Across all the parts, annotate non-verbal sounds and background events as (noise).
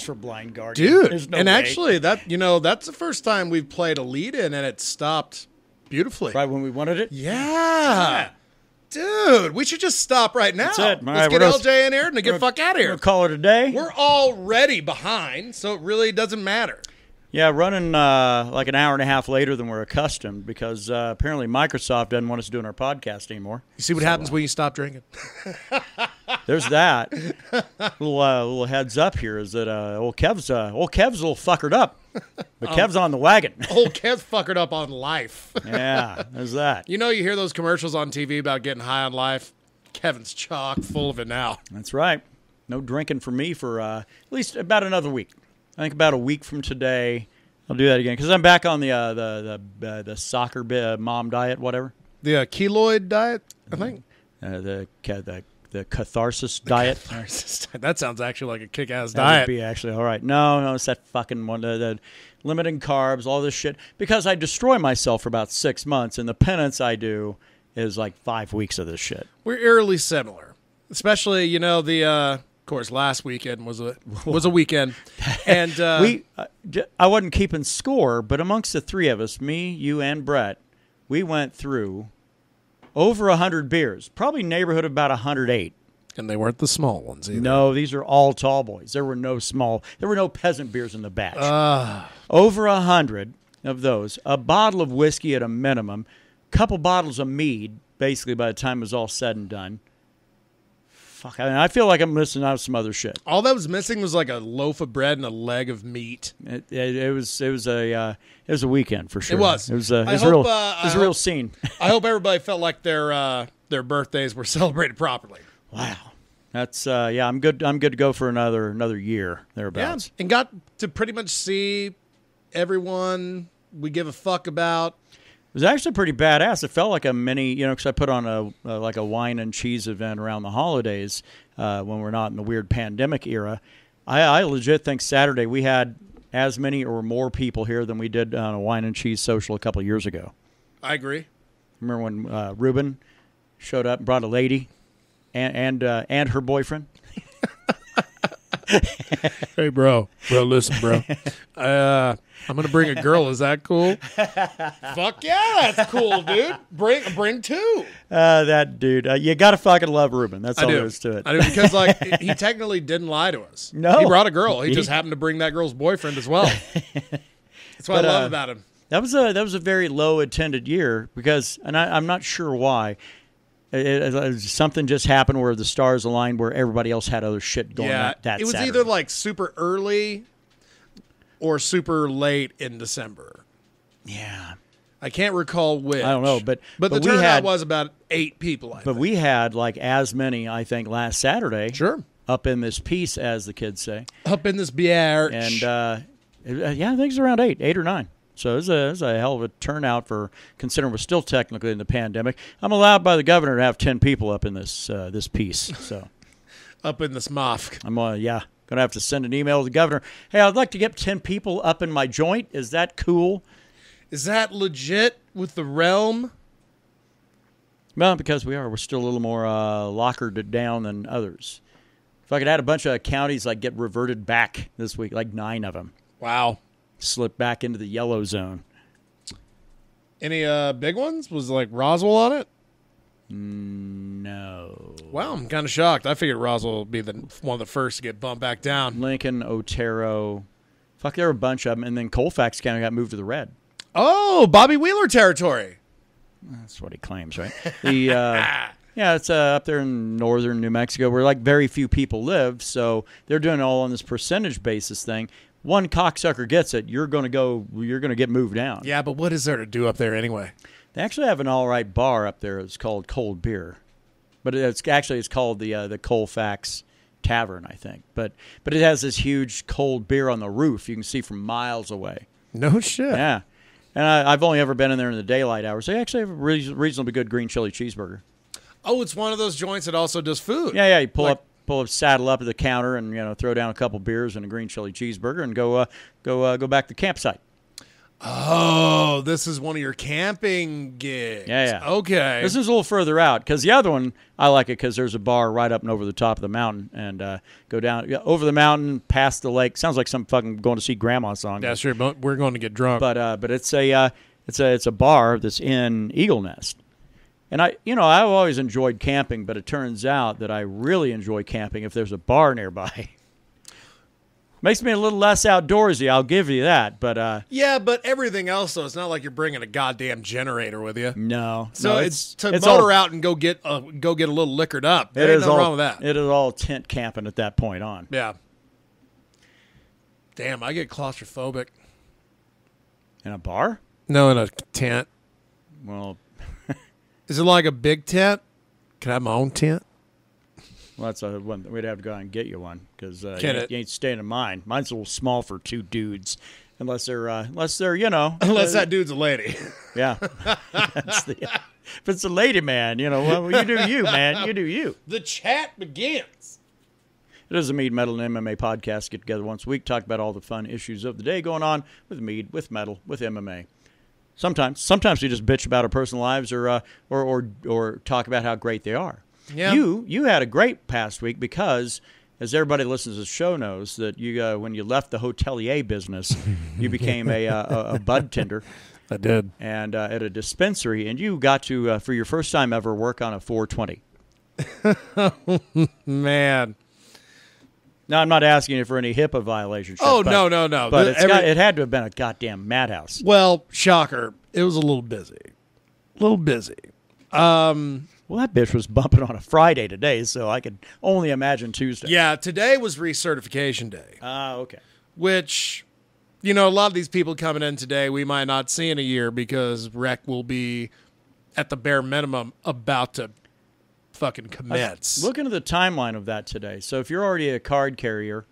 Wow. for Blind Guardian. dude. No and way. actually, that you know, that's the first time we've played a lead in and it stopped beautifully. right when we wanted it. Yeah. Dude, we should just stop right now. Let's right, get LJ in here and get fuck out of We'll call it a day. We're already behind, so it really doesn't matter. Yeah, running uh, like an hour and a half later than we're accustomed because uh, apparently Microsoft doesn't want us doing our podcast anymore. You see what happens when you stop drinking? (laughs) (laughs) There's that. little uh, little heads up here is that uh, old Kev's uh, old Kev's a little fuckered up, but (laughs) Kev's on the wagon. Old Kev's fuckered up on life. yeah, there's that. You know, you hear those commercials on TV about getting high on life. Kevin's chock full of it now. That's right. No drinking for me for uh, at least about another week. I think about a week from today, I'll do that again because I'm back on the uh, the the uh, the soccer bi- uh, mom diet, whatever. The uh, keloid diet, I think. Uh, the ca- the the catharsis diet. that sounds actually like a kick-ass That would diet. be actually all right. No, no, it's that fucking one. The, the limiting carbs, all this shit. Because I destroy myself for about six months, and the penance I do is like five weeks of this shit. We're eerily similar, especially you know the. Uh, of course, last weekend was a (laughs) was a weekend, and uh, we, uh, j- I wasn't keeping score, but amongst the three of us, me, you, and Brett, we went through over a hundred beers, probably neighborhood of about hundred eight. and they weren't the small ones either. No, these are all tall boys. There were no small. There were no peasant beers in the batch. Ah. Over a hundred of those. A bottle of whiskey at a minimum. Couple bottles of mead. Basically, by the time it was all said and done. Fuck. I, mean, I feel like I'm missing out some other shit. All that was missing was like a loaf of bread and a leg of meat. It, it, it was it was a uh, it was a weekend for sure. It was. It was a, it was a real uh, it was I a real hope- scene. I hope everybody felt like their uh, their birthdays were (laughs) celebrated properly. wow. That's uh, yeah. I'm good. I'm good to go for another another year thereabouts. Yeah, and got to pretty much see everyone we give a fuck about. It was actually pretty badass. It felt like a mini, you know, because I put on a, uh like a wine and cheese event around the holidays uh, when we're not in the weird pandemic era. I, I legit think Saturday we had as many or more people here than we did on a wine and cheese social a couple of years ago. I agree. Remember when uh, Ruben showed up and brought a lady and and uh, and her boyfriend? (laughs) Hey, bro, bro, listen, bro. Uh, I'm gonna bring a girl. Is that cool? Fuck yeah, that's cool, dude. Bring bring two. Uh, that dude, uh, you gotta fucking love Ruben. That's I all do. there is to it. I do because like (laughs) he technically didn't lie to us. No. he brought a girl. He, He- just happened to bring that girl's boyfriend as well. That's what But, I love uh, about him. That was a that was a very low attended year because, and I, I'm not sure why. It, it- something just happened where the stars aligned, where everybody else had other shit going. Yeah, that, that it was Saturday. either like super early or super late in December. yeah, I can't recall which. I don't know, but- but, but the turnout had- was about eight people. I but think. we had like as many, I think, last Saturday. Sure. up in this piece, as the kids say, up in this beer and uh, uh, yeah, I think it's around eight, eight or nine. So it's a, it's a hell of a turnout for considering we're still technically in the pandemic. I'm allowed by the governor to have ten people up in this uh, this piece. So. (laughs) up in this mosque. I'm uh, yeah, gonna have to send an email to the governor. Hey, I'd like to get ten people up in my joint. Is that cool? Is that legit with the realm? Well, because we are, we're still a little more uh, lockered down than others. If I could add a bunch of counties, like get reverted back this week, like nine of them, Wow. Slip back into the yellow zone. Any uh big ones? Was like Roswell on it? No, Wow, I'm kind of shocked. I figured Roswell would be the one of the first to get bumped back down. Lincoln, Otero, fuck, there were a bunch of them, and then Colfax County got moved to the red. Oh, Bobby Wheeler territory. That's what he claims, right? The uh, (laughs) yeah, it's uh, up there in northern New Mexico where like very few people live, so they're doing it all on this percentage basis thing. One cocksucker gets it, you're gonna go, you're gonna get moved down. Yeah, but what is there to do up there anyway? They actually have an all right bar up there. It's called Cold Beer, but it's actually it's called the uh, the Colfax Tavern, I think. But but it has this huge cold beer on the roof. You can see from miles away. No shit. Yeah. And I, I've only ever been in there in the daylight hours. They actually have a reas- reasonably good green chili cheeseburger. Oh, it's one of those joints that also does food. Yeah, yeah. You pull Like- up, pull up, saddle up at the counter, and you know, throw down a couple beers and a green chili cheeseburger, and go, uh, go, uh, go back to the campsite. Oh, this is one of your camping gigs. Yeah, yeah. Okay. This is a little further out because the other one I like it because there's a bar right up and over the top of the mountain and uh, go down over the mountain past the lake. Sounds like some fucking going to see grandma song. That's true. But we're going to get drunk. but uh, but it's a uh, it's a it's a bar that's in Eagle Nest, and I you know I've always enjoyed camping, but it turns out that I really enjoy camping if there's a bar nearby. (laughs) Makes me a little less outdoorsy, I'll give you that, but uh, yeah, but everything else though, it's not like you're bringing a goddamn generator with you. no. So no, it's, to it's motor all, out and go get uh, go get a little liquored up. There It is nothing all wrong with that. It is all tent camping at that point on. yeah. Damn, I get claustrophobic. In a bar? No, in a tent. Well, Is it like a big tent? Can I have my own tent? well that's a one. We'd have to go out and get you one because uh, you, it. you ain't staying in mine. Mine's a little small for two dudes, unless they're uh, unless they're you know (laughs) Unless uh, that dude's a lady. (laughs) Yeah. (laughs) The, if it's a lady man, you know, well, you do you, man. You do you. the chat begins. It is a Mead Metal and MMA podcast. Get together once a week, talk about all the fun issues of the day going on with Mead, with metal, with MMA. Sometimes, sometimes we just bitch about our personal lives or uh, or, or or talk about how great they are. Yeah. You you had a great past week because, as everybody listens to the show knows, that you uh, when you left the hotelier business, you became a, uh, a, a bud tender. (laughs) I did. and uh, at a dispensary, and you got to, uh, for your first time ever, work on a 420. (laughs) Man. Now, I'm not asking you for any HIPAA violations. Oh, but- no, no, no. But The- every- got, it had to have been a goddamn madhouse. Well, shocker. It was a little busy. A little busy. Well, that bitch was bumping on a Friday today, so I could only imagine Tuesday. Yeah, today was recertification day, Ah, okay. which, you know, a lot of these people coming in today we might not see in a year because rec will be at the bare minimum about to fucking commence. Look into the timeline of that today. So if you're already a card carrier,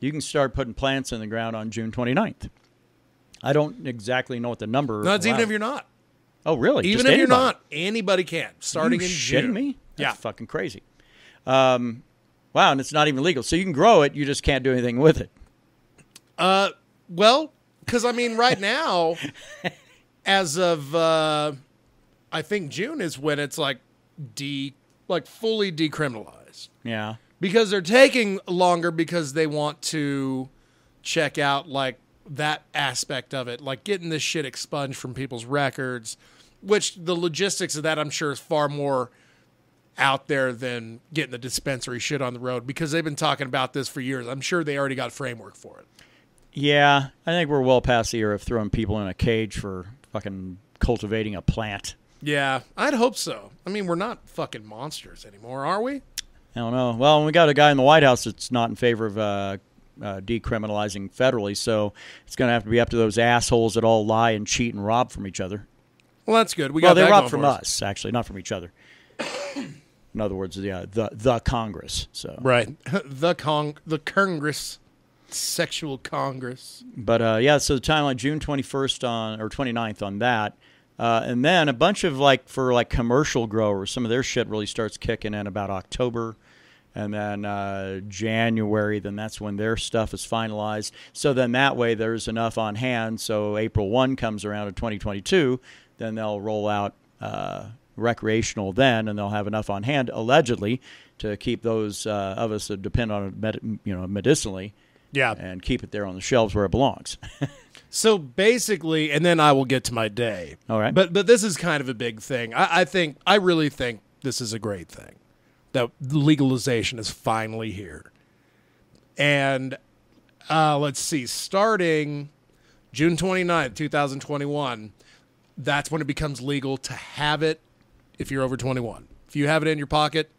you can start putting plants in the ground on June 29th. I don't exactly know what the number. no, it's even if you're not. Oh, really? Even Just if you're not, anybody can. Starting you in shitting June. me? Yeah. Fucking crazy. Um, wow, and it's not even legal. So you can grow it, you just can't do anything with it. Uh, well, because I mean, right now, (laughs) as of uh, I think June is when it's like de like fully decriminalized Yeah. because they're taking longer because they want to check out like that aspect of it, like getting this shit expunged from people's records, which the logistics of that I'm sure is far more out there than getting the dispensary shit on the road because they've been talking about this for years. I'm sure they already got framework for it. Yeah, I think we're well past the era of throwing people in a cage for fucking cultivating a plant. Yeah, I'd hope so. I mean, we're not fucking monsters anymore, are we? I don't know. Well, we got a guy in the White House that's not in favor of uh, uh, decriminalizing federally, so it's going to have to be up to those assholes that all lie and cheat and rob from each other. Well, that's good. We well, got they rob from us. us, actually, not from each other. (coughs) in other words, the uh, the the Congress. So, Right. (laughs) the Cong, the Congress, sexual Congress. But uh, yeah, so the timeline June 21st on or 29th on that. Uh, and then a bunch of like for like commercial growers, some of their shit really starts kicking in about October. And then uh, January, then that's when their stuff is finalized. So then that way there's enough on hand. So April 1 comes around in 2022, then they'll roll out uh, recreational then, and they'll have enough on hand, allegedly, to keep those uh, of us that depend on it, you know, medicinally Yeah. and keep it there on the shelves where it belongs. (laughs) So basically, and then I will get to my day. All right. But but this is kind of a big thing. I, I think I really think this is a great thing that legalization is finally here. And uh, let's see, starting June 29th, 2021, that's when it becomes legal to have it if you're over 21. If you have it in your pocket,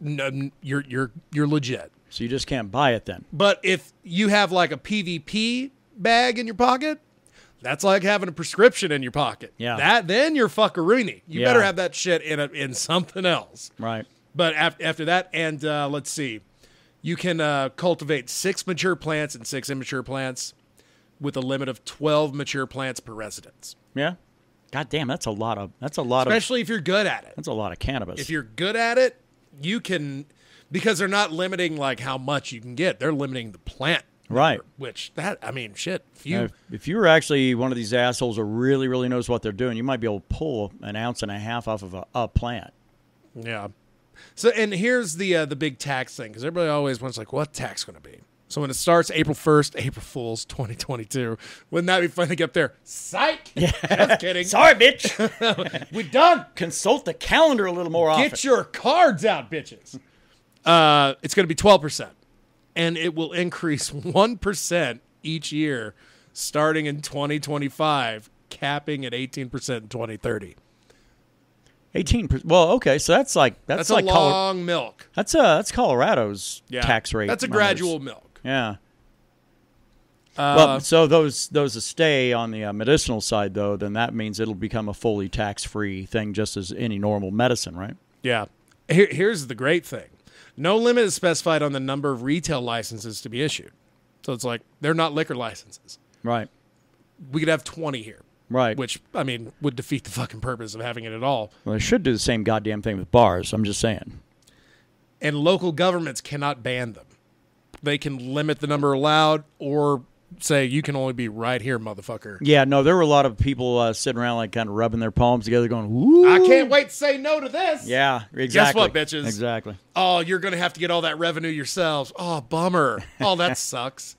no, you're you're you're legit. So you just can't buy it then. But if you have like a PvP bag in your pocket, that's like having a prescription in your pocket. Yeah. That then you're fuckeroony. You Yeah. better have that shit in a, in something else. Right. But after, after that, and uh, let's see, you can uh, cultivate six mature plants and six immature plants with a limit of 12 mature plants per residence. Yeah. God damn, that's a lot of that's a lot Especially if you're good at it. that's a lot of cannabis. If you're good at it, you can because they're not limiting like how much you can get. They're limiting the plant Right. Which that I mean, shit. If you If, if you were actually one of these assholes who really, really knows what they're doing, you might be able to pull an ounce and a half off of a, a plant. Yeah. So, and here's the uh, the big tax thing because everybody always wants like, what tax going to be? So when it starts April first, April Fools, 2022, wouldn't that be fun to get up there? Psych. (laughs) Yeah. Just kidding. Sorry, bitch. (laughs) We're done. Consult the calendar a little more often. Get your cards out, bitches. Uh, it's going to be 12 percent, and it will increase (laughs) one percent each year, starting in 2025, capping at 18 percent in 2030. Eighteen percent. Well, okay, so that's like that's, That's, like a Colo- long milk. that's uh that's Colorado's Yeah. tax rate. That's a numbers. gradual milk. Yeah. Uh, well, so those those that stay on the uh, medicinal side though, then that means it'll become a fully tax free thing, just as any normal medicine, right? Yeah. Here, here's the great thing no limit is specified on the number of retail licenses to be issued. So it's like they're not liquor licenses. Right. We could have 20 here, Right. which, I mean, would defeat the fucking purpose of having it at all. well, they should do the same goddamn thing with bars. I'm just saying. And local governments cannot ban them. They can limit the number allowed or say, you can only be right here, motherfucker. Yeah, no, there were a lot of people uh, sitting around like kind of rubbing their palms together, going, "Ooh." I can't wait to say no to this. Yeah, exactly. what, bitches? Exactly. oh, you're going to have to get all that revenue yourselves. Oh, bummer. Oh, that (laughs) sucks.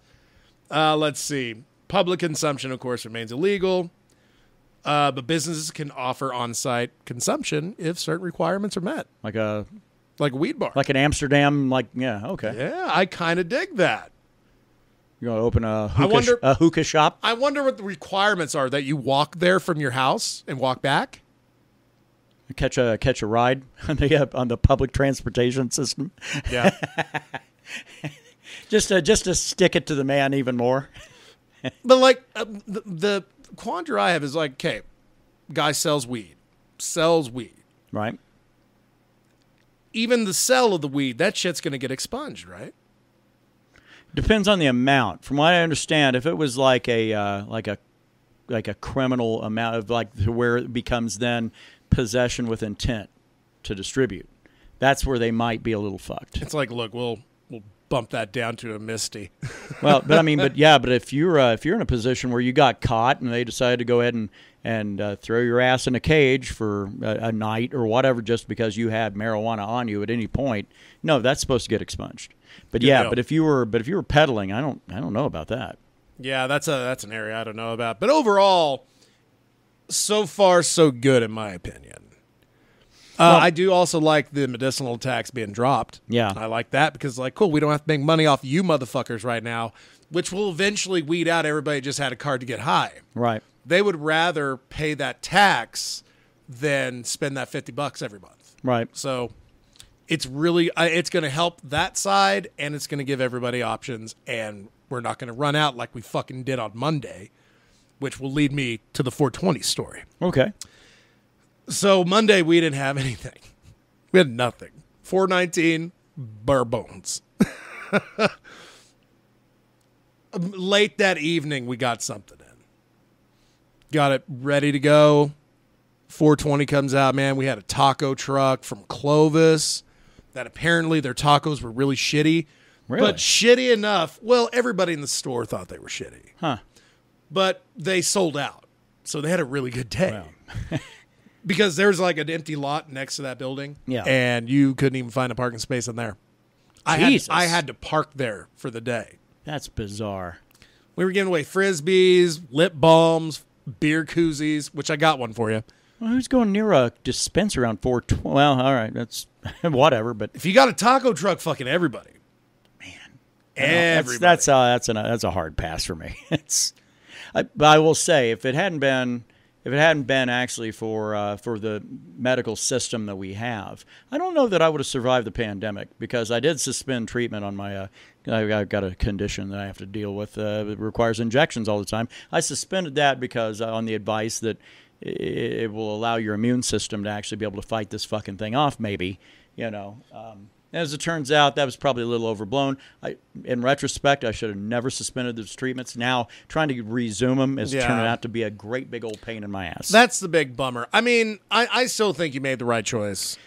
Uh, let's see. Public consumption, of course, remains illegal, uh, but businesses can offer on site consumption if certain requirements are met, Like a like a weed bar. like an Amsterdam, like yeah, okay. yeah, I kind of dig that. You're gonna open a hookah, wonder- sh- a hookah shop. I wonder what the requirements are that you walk there from your house and walk back. catch a catch a ride (laughs) on the uh, on the public transportation system. Yeah. (laughs) just to just to stick it to the man even more. (laughs) but like uh, the, the quandary I have is like, okay, guy sells weed, sells weed. Right. Even the sell of the weed, that shit's going to get expunged, right? Depends on the amount. From what I understand, if it was like a uh, like a like a criminal amount of like to where it becomes then possession with intent to distribute, that's where they might be a little fucked. It's like, look, we'll we'll bump that down to a misty. Well, but I mean, but (laughs) yeah, but if you're uh, if you're in a position where you got caught and they decided to go ahead and and uh, throw your ass in a cage for a, a night or whatever, just because you had marijuana on you at any point, no, that's supposed to get expunged. But Good yeah, deal. but if you were but if you were peddling, I don't I don't know about that. yeah, that's a that's an area I don't know about. But overall, so far so good in my opinion. Uh, Well- I do also like the medicinal tax being dropped. Yeah. I like that because like, cool, we don't have to make money off you motherfuckers right now, which will eventually weed out everybody just had a card to get high. Right. They would rather pay that tax than spend that fifty bucks every month. Right. So it's really it's going to help that side, and it's going to give everybody options, and we're not going to run out like we fucking did on Monday, which will lead me to the 420 story. Okay. So Monday we didn't have anything. (laughs) We had nothing. 419 bare bones. (laughs) Late that evening we got something in. Got it ready to go. 420 comes out, man. We had a taco truck from Clovis that apparently their tacos were really shitty. Really? But shitty enough. Well, everybody in the store thought they were shitty. Huh. But they sold out. So they had a really good day (laughs) because there's like an empty lot next to that building. Yeah. And you couldn't even find a parking space in there. I had, I had to park there for the day. That's bizarre. We were giving away frisbees, lip balms, beer koozies, which I got one for you. Well, who's going near a dispensary on 420? Well, all right, that's (laughs) whatever, but If you got a taco truck, fucking everybody. Man. that's Everybody. that's uh, that's, an, that's a hard pass for me. (laughs) It's I, but I will say if it hadn't been if it hadn't been actually for uh, for the medical system that we have, I don't know that I would have survived the pandemic because I did suspend treatment on my. Uh, I've got a condition that I have to deal with uh, that requires injections all the time. I suspended that because uh, on the advice that it will allow your immune system to actually be able to fight this fucking thing off. Maybe you know. Um, as it turns out, that was probably a little overblown. I, in retrospect, I should have never suspended those treatments. Now, trying to resume them is Yeah. turning out to be a great big old pain in my ass. That's the big bummer. I mean, I, I still think you made the right choice.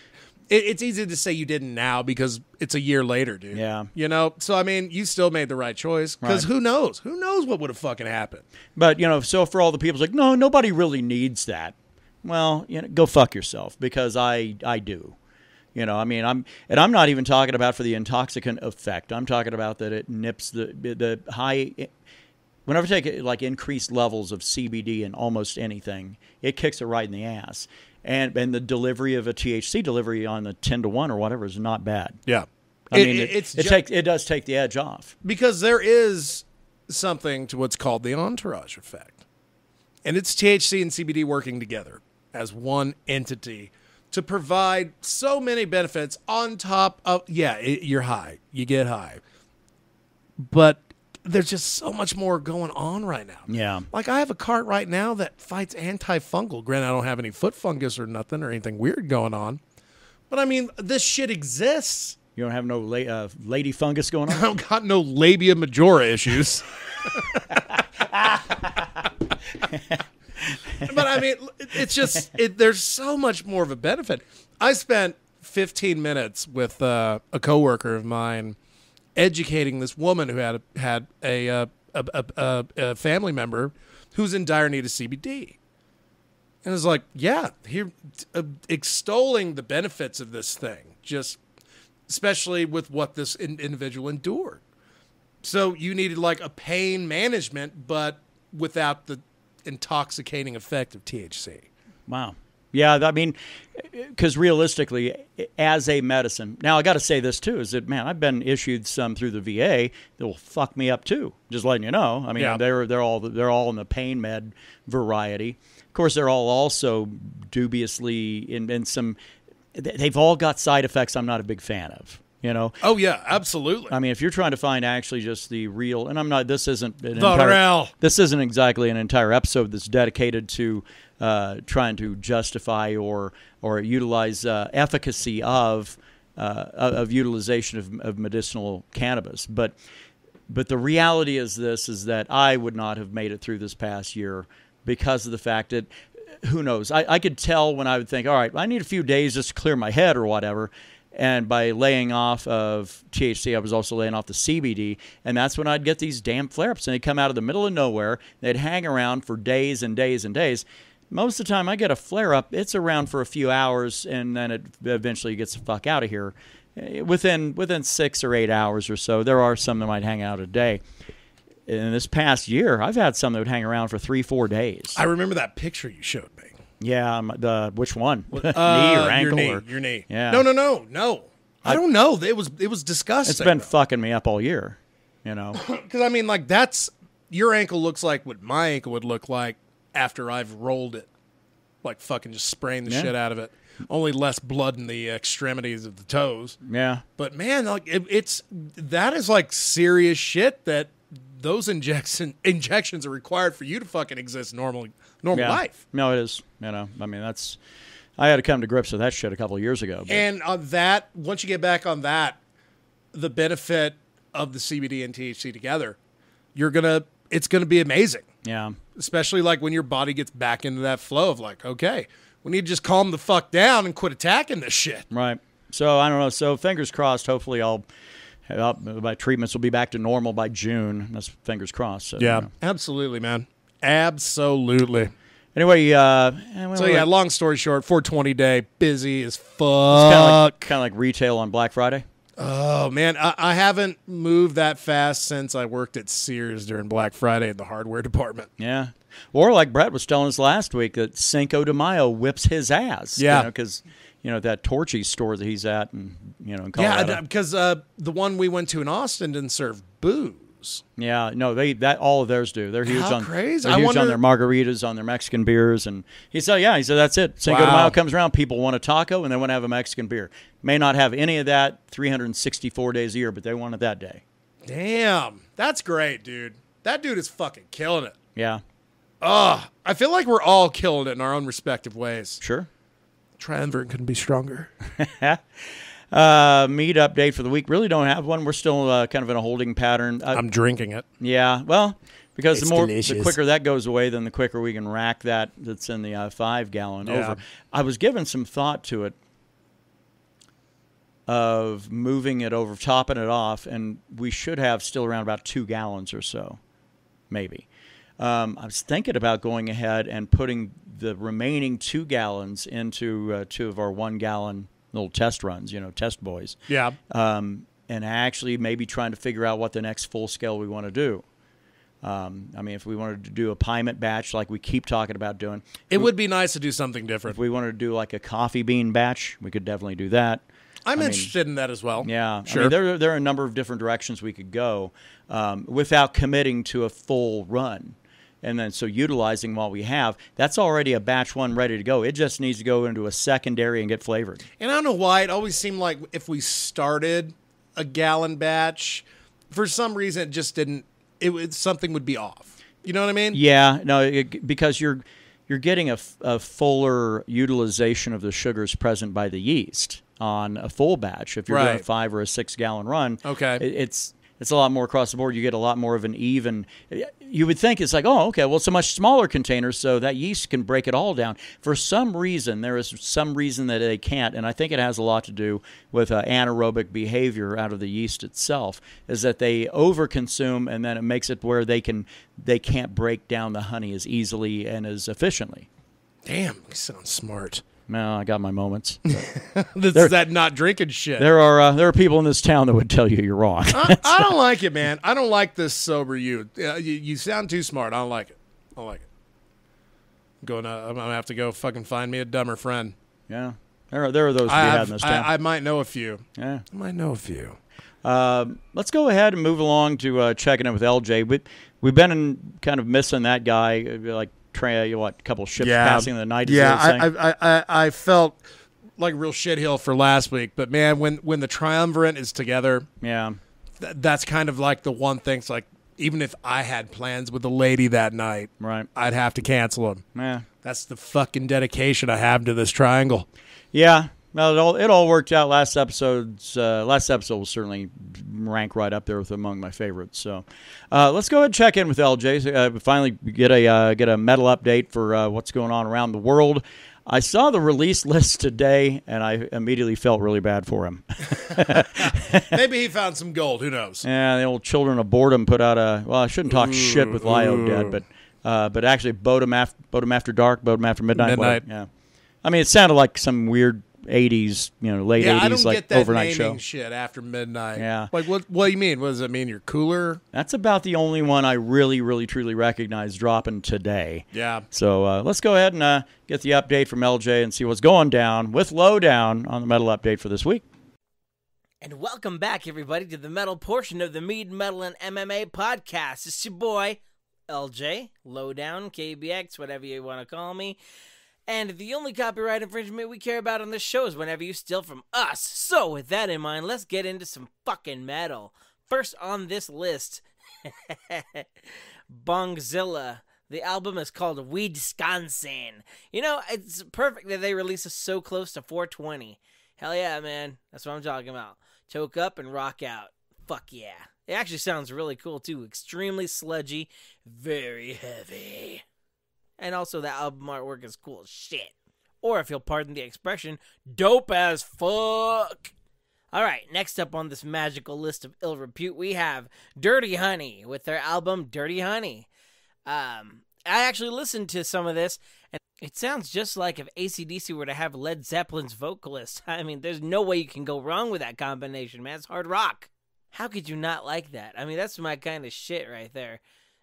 it, it's easy to say you didn't now because it's a year later, dude. Yeah. You know, so I mean, you still made the right choice because Right. who knows? Who knows what would have fucking happened? But you know, so for all the people, like, no, nobody really needs that. Well, you know, go fuck yourself because I I do. You know, I mean, I'm and I'm not even talking about for the intoxicant effect. I'm talking about that it nips the the high. Whenever I take like increased levels of CBD in almost anything, it kicks it right in the ass. And and the delivery of a THC delivery on the ten to one or whatever is not bad. Yeah. I mean, it, it's it ju- takes it does take the edge off. because there is something to what's called the entourage effect. And it's THC and CBD working together as one entity to provide so many benefits on top of, yeah, it, you're high, you get high. But there's just so much more going on right now. Yeah. Like I have a cart right now that fights antifungal. Granted, I don't have any foot fungus or nothing or anything weird going on. But I mean, this shit exists. You don't have no la- uh, lady fungus going on. (laughs) I don't got no labia majora issues. (laughs) (laughs) (laughs) but I mean, it's just it, there's so much more of a benefit. I spent 15 minutes with uh, a coworker of mine educating this woman who had a, had a, uh, a, a, a, a family member who's in dire need of CBD. And it's like, yeah, here uh, extolling the benefits of this thing, just especially with what this in- individual endured. So you needed like a pain management, but without the intoxicating effect of THC. Wow. Yeah, I mean, because realistically, as a medicine, now I got to say this too: is that man, I've been issued some through the VA that will fuck me up too. Just letting you know. I mean, Yeah. they're they're all they're all in the pain med variety. Of course, they're all also dubiously in, in some. They've all got side effects. I'm not a big fan of. You know, Oh yeah, absolutely. I mean, if you're trying to find actually just the real, and I'm not. This isn't an The entire, real. This isn't exactly an entire episode that's dedicated to uh, trying to justify or or utilize uh, efficacy of uh, of utilization of, of medicinal cannabis, but but the reality is this: is that I would not have made it through this past year because of the fact that who knows? I, I could tell when I would think, all right, I need a few days just to clear my head or whatever. And by laying off of THC, I was also laying off the CBD. And that's when I'd get these damn flare ups. And they'd come out of the middle of nowhere. They'd hang around for days and days and days. Most of the time, I get a flare up, it's around for a few hours. And then it eventually gets the fuck out of here. Eh, Within, within six or eight hours or so, there are some that might hang out a day. In this past year, I've had some that would hang around for three, four days. I remember that picture you showed me. Yeah, um, the which one? (laughs) knee Uh, or ankle? Your knee. or- your knee. Yeah. No, no, no, no. I, don't know. It was it was disgusting. It's been fucking me up all year. You know. (clears throat) because I mean, like that's your ankle looks like what my ankle would look like after I've rolled it, like fucking just spraying the Yeah. shit out of it. Only less blood in the extremities of the toes. yeah. But man, like it, it's that is like serious shit that those injection (laughs) injections are required for you to fucking exist normal normal Yeah. life. No, it is. You know. I mean, that's. I had to come to grips with that shit a couple of years ago. but- And on that, once you get back on that, the benefit of the CBD and THC together, you're gonna it's gonna be amazing. yeah. Especially like when your body gets back into that flow of like, okay, we need to just calm the fuck down and quit attacking this shit. Right. So I don't know. So fingers crossed. Hopefully, I'll. Uh, my treatments will be back to normal by June. That's fingers crossed. So, you know. absolutely, man, absolutely. Anyway, uh, and we So yeah, long story short, 420 day, busy as kind of fuck. like, kind of like retail on Black Friday. Oh man, I, I haven't moved that fast since I worked at Sears during Black Friday in the hardware department. Yeah. Or like Brett was telling us last week that Cinco de Mayo whips his ass. Yeah. Because, you, know, that Torchy store that he's at and, you know, in Yeah, because uh, the one we went to in Austin didn't serve booze. Yeah, no, they that all of theirs do. They're huge How on crazy. They're I huge wonder- on their margaritas, on their Mexican beers, and he said, "Yeah, he said that's it. Cinco de Mayo comes around, people want a taco and they want to have a Mexican beer. May not have any of that 364 days a year, but they want it that day. Damn, that's great, dude. That dude is fucking killing it. Yeah, Ugh, I feel like we're all killing it in our own respective ways. sure. Triumvirate couldn't be stronger. (laughs) Uh, meet update for the week. Really don't have one. We're still uh, kind of in a holding pattern. Uh, I'm drinking it. Yeah, well, because It's the more the quicker that goes away, then the quicker we can rack that that's in the uh, five gallon Yeah. over. I was given some thought to it. of moving it over, topping it off, and we should have still around about two gallons or so, maybe. Um, I was thinking about going ahead and putting the remaining two gallons into uh, two of our one gallon little test runs, you know, test boys. Yeah. Um, and actually maybe trying to figure out what the next full scale we want to do. Um, I mean, if we wanted to do a Pyment batch like we keep talking about doing, It would be nice to do something different. if we wanted to do like a coffee bean batch, we could definitely do that. I'm mean- interested in that as well. Yeah, Sure. I mean, there there are a number of different directions we could go um, without committing to a full run, and then so utilizing what we have. That's already a batch one ready to go. It just needs to go into a secondary and get flavored. And I don't know why it always seemed like if we started a gallon batch, for some reason it just didn't. It would something would be off. You know what I mean? Yeah, no, it, because you're you're getting a, a fuller utilization of the sugars present by the yeast on a full batch. If you're doing a five or a six gallon run, Okay. it, it's it's a lot more across the board. You get a lot more of an even. You would think it's like, oh, okay, well, it's a much smaller container, so that yeast can break it all down. For some reason, there is some reason that they can't, and I think it has a lot to do with uh, anaerobic behavior out of the yeast itself. Is that they overconsume, and then it makes it where they can they can't break down the honey as easily and as efficiently. Damn, you sound smart. No, I got my moments. (laughs) That's that not drinking shit. there are uh, there are people in this town that would tell you you're wrong. I, (laughs) I don't like it, man. I don't like this sober you. Uh, you. You sound too smart. I don't like it. I don't like it. I'm going. To, I'm gonna have to go fucking find me a dumber friend. yeah, there are there are those I, had have- in this town. I, I might know a few. yeah. I might know a few. Um, let's go ahead and move along to uh, checking in with LJ. We, we've been in, kind of missing that guy, uh, like You what, a couple ships passing in the night. Yeah, what it's saying? I, I, I, I felt like a real shithill for last week, but man, when when the triumvirate is together, yeah, th- that's kind of like the one thing. It's like even if I had plans with a lady that night, right. I'd have to cancel them. Yeah, That's the fucking dedication I have to this triangle. yeah. Well, it all it all worked out. Last episode's uh, last episode will certainly rank right up there with among my favorites. So, uh, let's go ahead and check in with LJ. Uh, finally, get a uh, get a medal update for uh, what's going on around the world. I saw the release (laughs) list today, and I immediately felt really bad for him. (laughs) Maybe he found some gold. Who knows? Yeah, the old children of Bodom put out a. Well, I shouldn't talk shit with Laiho dead, but uh, but actually, Bodom after Bodom after dark, Bodom after midnight. Midnight. whatever, yeah, I mean, it sounded like some weird '80s, you know, late Yeah, I '80s don't like get that overnight show. shit after midnight. Yeah. Like what? What do you mean? What does it mean? You're cooler? That's about the only one I really, really, truly recognize dropping today. Yeah. So uh, let's go ahead and uh, get the update from LJ and see what's going down with Lowdown on the metal update for this week. And welcome back, everybody, to the metal portion of the Mead Metal and MMA podcast. It's your boy, LJ, Lowdown, KBX, whatever you want to call me. And the only copyright infringement we care about on this show is whenever you steal from us. So, with that in mind, let's get into some fucking metal. First on this list, (laughs) Bongzilla. The album is called Weedsconsin. You know, it's perfect that they release us so close to 420. Hell yeah, man. That's what I'm talking about. Choke up and rock out. Fuck yeah. It actually sounds really cool too. Extremely sludgy, very heavy. And also the album artwork is cool as shit. Or if you'll pardon the expression, dope as fuck. All right, next up on this magical list of ill repute, we have Dirty Honey with their album Dirty Honey. Um, I actually listened to some of this, and it sounds just like if ACDC were to have Led Zeppelin's vocalist. (laughs) I mean, there's no way you can go wrong with that combination, man. It's hard rock. How could you not like that? I mean, that's my kind of shit right there.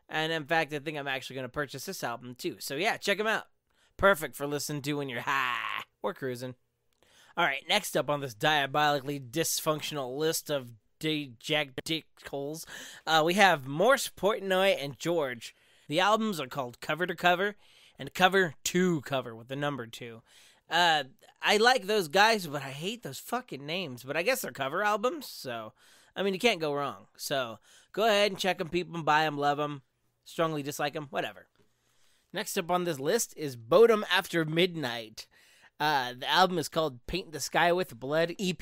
And in fact, I think I'm actually going to purchase this album too. So yeah, check them out. Perfect for listening to when you're high or cruising. All right, next up on this diabolically dysfunctional list of D- Jack Dick holes, uh, we have Morse, Portnoy, and George. The albums are called Cover to Cover and Cover to Cover with the number two. Uh, I like those guys, but I hate those fucking names. But I guess they're cover albums, so I mean you can't go wrong. So go ahead and check them, people, buy them, love them, strongly dislike them, whatever. Next up on this list is Bodom After Midnight. Uh, the album is called Paint the Sky with Blood EP.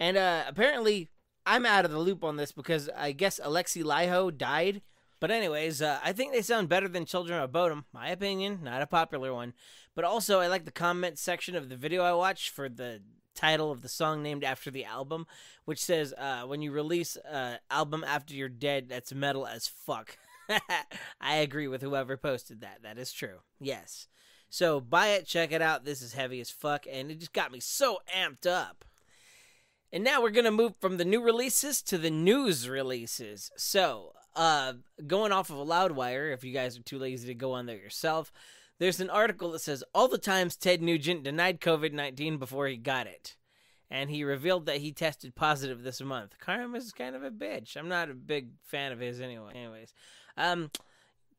And uh, apparently, I'm out of the loop on this because I guess Alexi Laiho died. But, anyways, uh, I think they sound better than Children of Bodom. My opinion, not a popular one. But also, I like the comment section of the video I watched for the title of the song named after the album, which says, uh, "When you release an album after you're dead, that's metal as fuck." (laughs) (laughs) I agree with whoever posted that. That is true. Yes. So buy it, check it out. This is heavy as fuck, and it just got me so amped up. And now we're gonna move from the new releases to the news releases. So, uh, going off of a Loudwire, if you guys are too lazy to go on there yourself, there's an article that says all the times Ted Nugent denied COVID 19 before he got it. And he revealed that he tested positive this month. Karma's kind of a bitch. I'm not a big fan of his anyway. Anyways, um,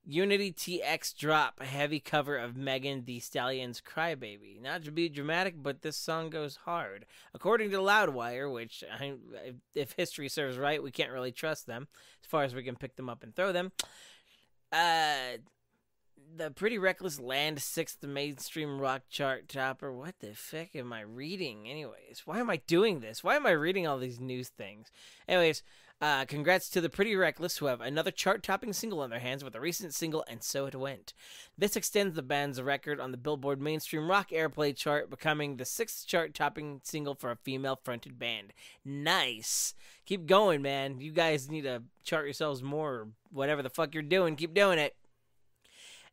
Unity TX drop a heavy cover of Megan Thee Stallion's Crybaby. Not to be dramatic, but this song goes hard. According to Loudwire, which I, if history serves right, we can't really trust them as far as we can pick them up and throw them. Uh, the Pretty Reckless Land sixth mainstream rock chart topper. What the fuck am I reading? Anyways, why am I doing this? Why am I reading all these news things? Anyways, uh, congrats to the Pretty Reckless, who have another chart topping single on their hands with a recent single, And So It Went. This extends the band's record on the Billboard Mainstream Rock Airplay chart, becoming the sixth chart topping single for a female fronted band. Nice. Keep going, man. You guys need to chart yourselves more, whatever the fuck you're doing. Keep doing it.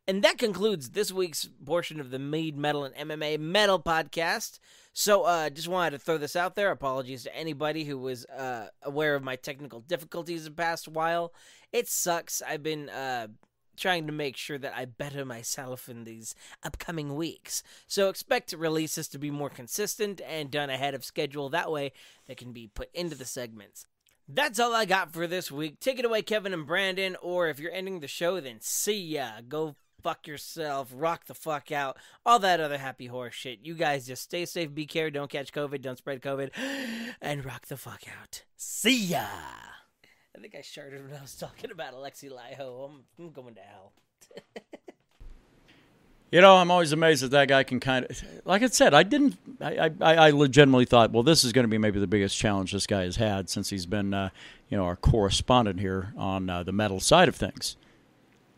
And that concludes this week's portion of the Mead Metal and MMA Metal podcast. So, uh, just wanted to throw this out there. Apologies to anybody who was uh, aware of my technical difficulties the past while. It sucks. I've been uh, trying to make sure that I better myself in these upcoming weeks. So, expect releases to be more consistent and done ahead of schedule. That way, they can be put into the segments. That's all I got for this week. Take it away, Kevin and Brandon. Or if you're ending the show, then see ya. Go fuck yourself, rock the fuck out, all that other happy horse shit. You guys just stay safe, be care, don't catch COVID, don't spread COVID, (gasps) and rock the fuck out. See ya. I think I started when I was talking about Alexi Laiho. I'm, I'm going to hell. (laughs) You know, I'm always amazed that that guy can kind of, like I said, I didn't, I, I, I legitimately thought, well, this is going to be maybe the biggest challenge this guy has had since he's been, uh, you know, our correspondent here on uh, the metal side of things.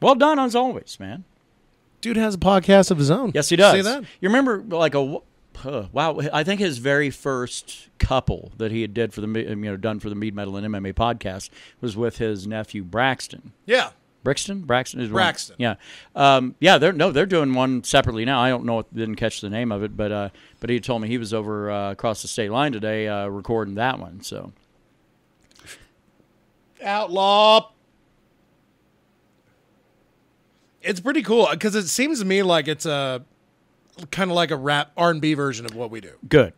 Well done as always, man. Dude has a podcast of his own. Yes, he does. See that? You remember like a uh, wow? I think his very first couple that he had did for the you know done for the Mead Metal and MMA podcast was with his nephew Braxton. Yeah. Brixton, Braxton is one- Braxton. Yeah, um, yeah. They're no, they're doing one separately now. I don't know, if didn't catch the name of it, but uh, but he told me he was over uh, across the state line today uh, recording that one. So Outlaw. It's pretty cool because it seems to me like it's a kind of like a rap R and B version of what we do. good.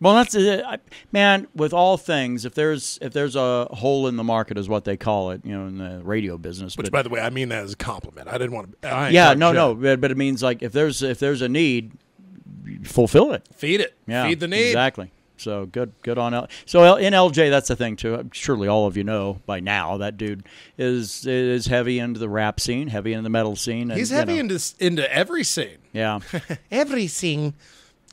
Well, that's uh, I- man. With all things, if there's if there's a hole in the market, is what they call it, you know, in the radio business. Which, but- by the way, I mean that as a compliment. I didn't want to. I yeah, no, shit. no, but, but it means like if there's if there's a need, fulfill it. Feed it. Yeah, Feed the need. exactly. So good, good on L. So in LJ, that's the thing too. Surely all of you know by now that dude is is heavy into the rap scene, heavy into the metal scene. and, He's you heavy know, into into every scene. yeah, (laughs) Everything.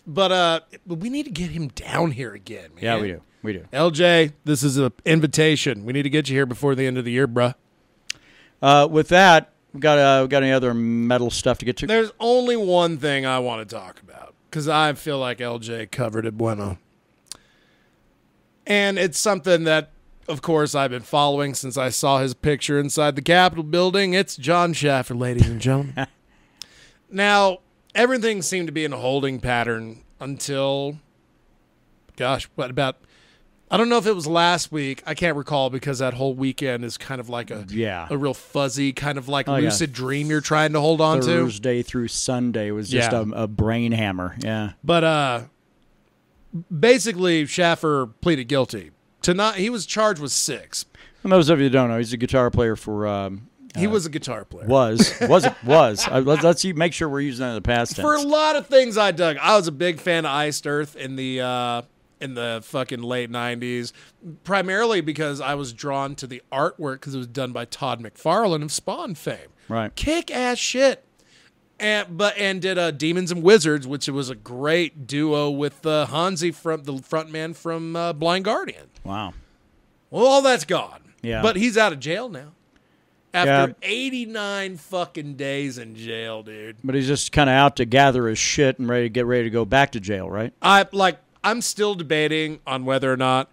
But uh, but we need to get him down here again, man. yeah, we do, we do. LJ, this is an invitation. We need to get you here before the end of the year, bruh. Uh, with that, got uh, got any other metal stuff to get to? There's only one thing I want to talk about because I feel like LJ covered it bueno. And it's something that, of course, I've been following since I saw his picture inside the Capitol building. It's Jon Schaffer, ladies and gentlemen. (laughs) now, everything seemed to be in a holding pattern until, gosh, what about. I don't know if it was last week. I can't recall because that whole weekend is kind of like a Yeah. a real fuzzy kind of like Oh, yeah. lucid dream you're trying to hold on to. Thursday through Sunday was just Yeah. a, a brain hammer. Yeah, But uh basically Schaffer pleaded guilty. To not he was charged with six. and those of you who don't know, he's a guitar player for. Um, He was a guitar player. was was it (laughs) was? Uh, let's, let's see- make sure we're using that in the past tense. For a lot of things I dug. I was a big fan of Iced Earth in the uh in the fucking late 90s, primarily because I was drawn to the artwork because it was done by Todd McFarlane of Spawn fame. right. kick ass shit. And but and did uh, Demons and Wizards, which was a great duo with uh, Hansi from the frontman from uh, Blind Guardian. Wow. Well, all that's gone. Yeah. but he's out of jail now. After Yeah. 89 fucking days in jail, dude. But he's just kind of out to gather his shit and ready to get ready to go back to jail, right? I like I'm still debating on whether or not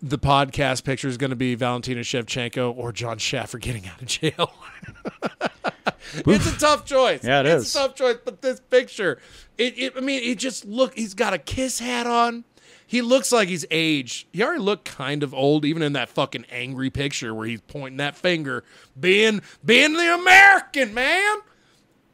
the podcast picture is going to be Valentina Shevchenko or Jon Schaffer getting out of jail. (laughs) (laughs) it's a tough choice. Yeah, it it's is. a tough choice. But this picture, it, it I mean, it just look. He's got a kiss hat on. He looks like he's aged. He already looked kind of old, even in that fucking angry picture where he's pointing that finger, being being the American man.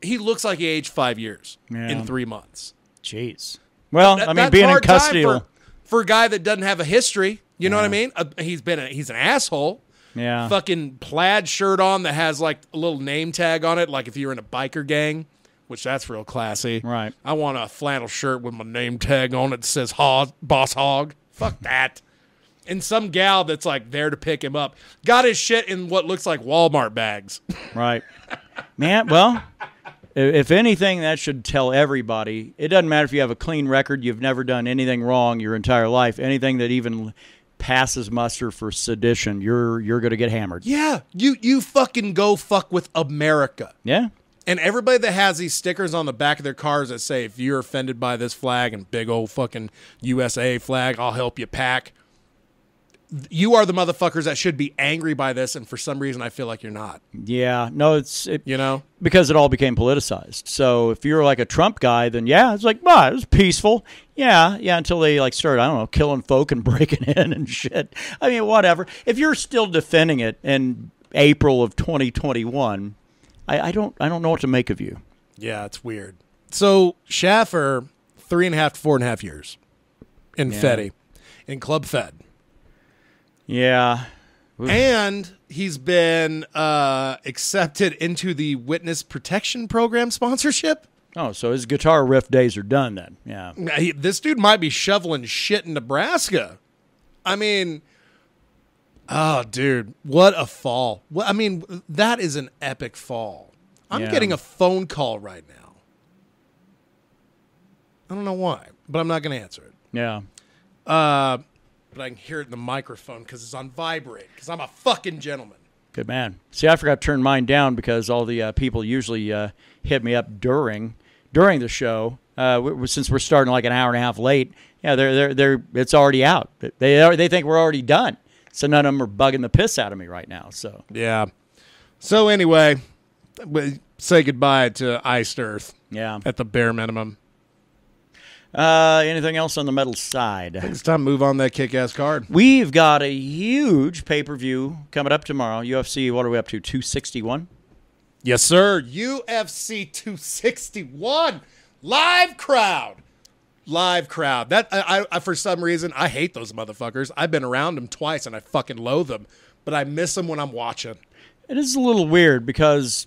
He looks like he aged five years Yeah. in three months. Jeez. Well, That- I mean, being in custody. for, for a guy that doesn't have a history. You know what I mean? Uh, he's been a, he's an asshole. Yeah. Fucking plaid shirt on that has like a little name tag on it, like if you're in a biker gang, which that's real classy. Right. I want a flannel shirt with my name tag on it that says Hog, Boss Hog. Fuck that. And some gal that's like there to pick him up got his shit in what looks like Walmart bags. Right. Man, well, if anything, that should tell everybody. It doesn't matter if you have a clean record, you've never done anything wrong your entire life, anything that even passes muster for sedition, you're you're going to get hammered. yeah, you you fucking go fuck with America. Yeah. And everybody that has these stickers on the back of their cars that say, if you're offended by this flag and big old fucking USA flag, I'll help you pack. You are the motherfuckers that should be angry by this, and for some reason, I feel like you're not. Yeah. No, it's it, You know? because it all became politicized. So if you're like a Trump guy, then yeah, it's like, wow, it was peaceful. Yeah, yeah, until they like started, I don't know, killing folk and (laughs) breaking in and shit. I mean, whatever. If you're still defending it in April of 2021, I, I don't, I don't know what to make of you. Yeah, it's weird. So Schaffer, three and a half to four and a half years in Yeah. Fetty, in Club Fed. Yeah, and he's been uh, accepted into the Witness Protection Program sponsorship. Oh, so his guitar riff days are done then. Yeah. He- this dude might be shoveling shit in Nebraska. I mean, oh, dude, what a fall! Well, I mean, that is an epic fall. I'm Yeah. getting a phone call right now. I don't know why, but I'm not going to answer it. Yeah. Uh, but I can hear it in the microphone because it's on vibrate. Because I'm a fucking gentleman. Good man. See, I forgot to turn mine down because all the uh, people usually uh, hit me up during during the show. Uh, we, since we're starting like an hour and a half late, yeah, they're they're they're it's already out. They they think we're already done. So none of them are bugging the piss out of me right now. So Yeah. So anyway, we say goodbye to Iced Earth yeah. at the bare minimum. Uh, anything else on the metal side? It's time to move on that kick-ass card. We've got a huge pay per view coming up tomorrow. UFC. What are we up to? Two sixty one. Yes, sir. UFC 261 live crowd. Live crowd. That I, I for some reason I hate those motherfuckers. I've been around them twice and I fucking loathe them, but I miss them when I'm watching. It is a little weird because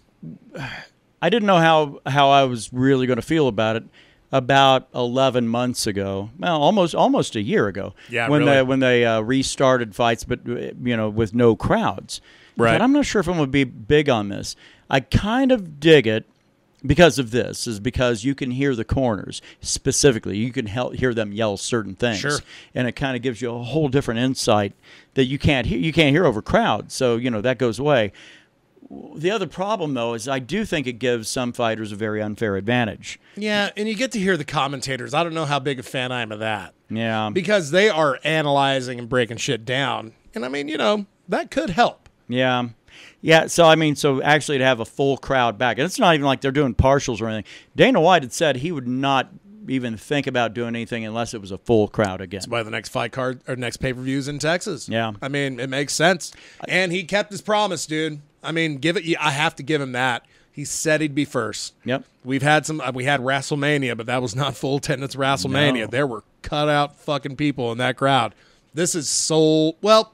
I didn't know how, how I was really going to feel about it about 11 months ago. Well, almost almost a year ago. Yeah, when really. they when they uh, restarted fights, but uh, you know with no crowds. Right. But I'm not sure if I'm going to be big on this. I kind of dig it because of this is because you can hear the corners specifically you can hear them yell certain things Sure. and it kind of gives you a whole different insight that you can't hear you can't hear over crowds so you know that goes away the other problem though is i do think it gives some fighters a very unfair advantage Yeah, and you get to hear the commentators. I don't know how big a fan I am of that. yeah because they are analyzing and breaking shit down. And I mean, you know, that could help. Yeah. Yeah, so I mean, so actually to have a full crowd back, and it's not even like they're doing partials or anything. Dana White had said he would not even think about doing anything unless it was a full crowd again. By the next fight card or next pay per views in Texas. Yeah. I mean, it makes sense. And he kept his promise, dude. I mean, give it. I have to give him that. He said he'd be first. Yep. We've had some. uh, We had WrestleMania, but that was not full attendance WrestleMania. No. There were cut out fucking people in that crowd. This is sold. Well,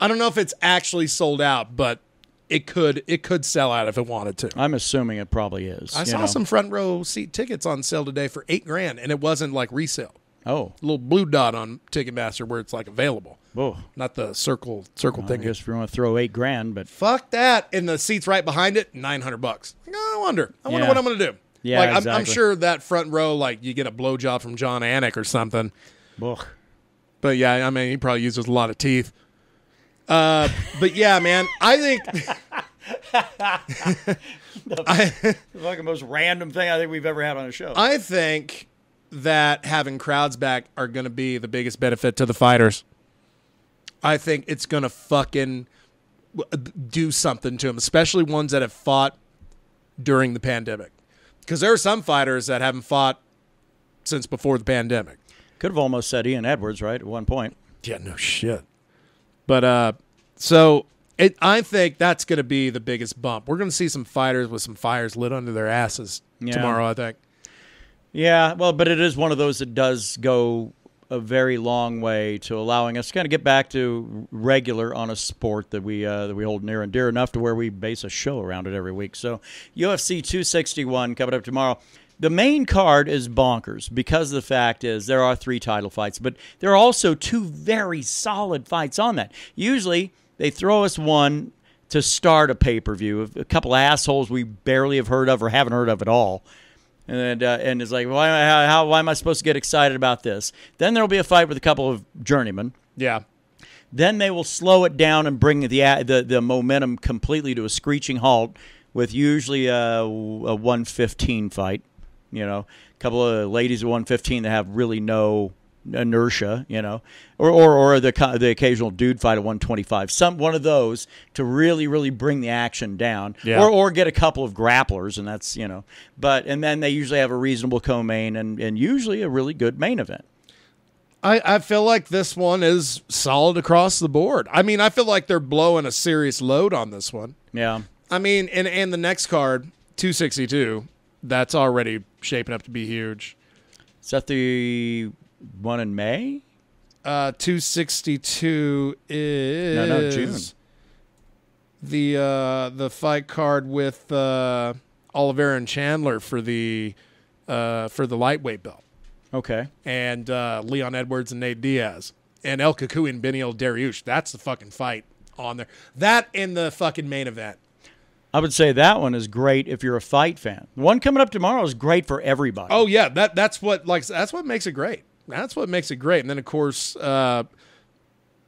I don't know if it's actually sold out, but it could. It could sell out if it wanted to. I'm assuming it probably is. I saw know. some front row seat tickets on sale today for eight grand, and it wasn't like resale. Oh, a little blue dot on Ticketmaster where it's like available, Oh, not the circle circle I thing. guess if you want to throw eight grand, but Fuck that! And the seats right behind it, nine hundred bucks. I wonder. I wonder Yeah. what I'm gonna do. Yeah, like I'm, I'm sure that front row, like you get a blowjob from Jon Anik or something. ugh. But yeah, I mean, he probably uses a lot of teeth. Uh, but yeah, man, I think (laughs) the fucking most random thing I think we've ever had on a show. I think that having crowds back are going to be the biggest benefit to the fighters. I think it's going to fucking do something to them, especially ones that have fought during the pandemic. Because there are some fighters that haven't fought since before the pandemic. Could have almost said Leon Edwards, right, at one point. Yeah, no shit. But uh, so it, I think that's going to be the biggest bump. We're going to see some fighters with some fires lit under their asses Yeah. tomorrow. I think. Yeah, well, but it is one of those that does go a very long way to allowing us to kind of get back to regular on a sport that we uh, that we hold near and dear enough to where we base a show around it every week. So UFC 261 coming up tomorrow. The main card is bonkers because the fact is there are three title fights, but there are also two very solid fights on that. Usually they throw us one to start a pay per view. Of a couple assholes we barely have heard of or haven't heard of at all and uh, and it's like why how, how why am I supposed to get excited about this? Then there will be a fight with a couple of journeymen. Yeah. Then they will slow it down and bring the the, the momentum completely to a screeching halt with usually a, a 115 fight. You know, a couple of ladies at 115 that have really no inertia, you know, or or, or the the occasional dude fight at 125. Some one of those to really really bring the action down, Yeah. or or get a couple of grapplers, and that's you know. But and then they usually have a reasonable co-main and and usually a really good main event. I, I feel like this one is solid across the board. I mean, I feel like they're blowing a serious load on this one. Yeah. I mean, and and the next card, 262, that's already shaping up to be huge. Is that the one in May? Uh, 262 is No, no, June. The uh, the fight card with uh, Oliveira and Chandler for the uh, for the lightweight belt, Okay. and uh, Leon Edwards and Nate Diaz, and El Cucuy and Beneil Dariush. That's the fucking fight on there. That in the fucking main event. I would say that one is great if you're a fight fan. The one coming up tomorrow is great for everybody. Oh yeah, that that's what like that's what makes it great. That's what makes it great. And then of course, uh,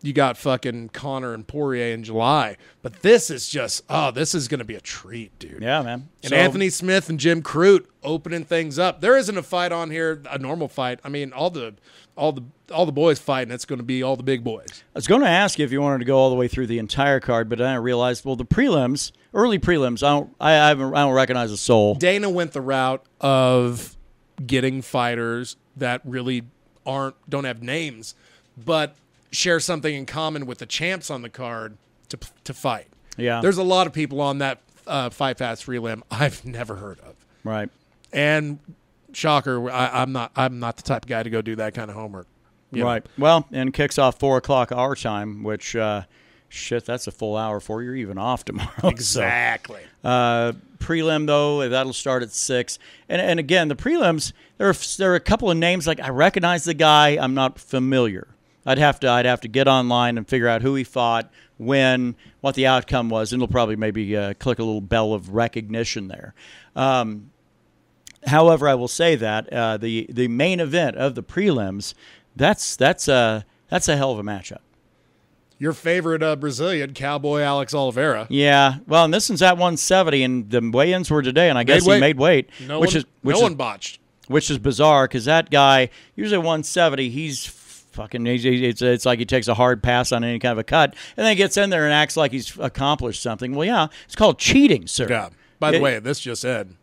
you got fucking Conor and Poirier in July. But this is just oh, this is gonna be a treat, dude. yeah, man. And So- Anthony Smith and Jim Crute opening things up. There isn't a fight on here, a normal fight. I mean, all the all the all the boys fighting. It's going to be all the big boys. I was going to ask you if you wanted to go all the way through the entire card, but then I realized, well, the prelims, early prelims, I don't, I, I, haven't, I don't recognize a soul. Dana went the route of getting fighters that really aren't don't have names, but share something in common with the champs on the card to to fight. Yeah, There's a lot of people on that uh, Fight Pass prelim (laughs) I've never heard of, right. and shocker, I, I'm not I'm not the type of guy to go do that kind of homework. you know. Right. Well, and kicks off four o'clock our time, which uh, shit, that's a full hour for you're even off (laughs) tomorrow. So, Exactly. uh, prelim though, that'll start at six. And and again, the prelims there are there are a couple of names like I recognize the guy, I'm not familiar. I'd have to I'd have to get online and figure out who he fought, when, what the outcome was, and it'll probably maybe uh, click a little bell of recognition there. Um, however, I will say that uh, the the main event of the prelims, that's that's a that's a hell of a matchup. Your favorite uh, Brazilian cowboy Alex Oliveira. Yeah, well, and this one's at 170, and the weigh-ins were today, and I guess weight. he made weight, No which one, is which no is one botched. which is bizarre because that guy usually 170 he's fucking it's, it's like he takes a hard pass on any kind of a cut and then gets in there and acts like he's accomplished something well yeah it's called cheating sir Yeah. By the It- way, this just said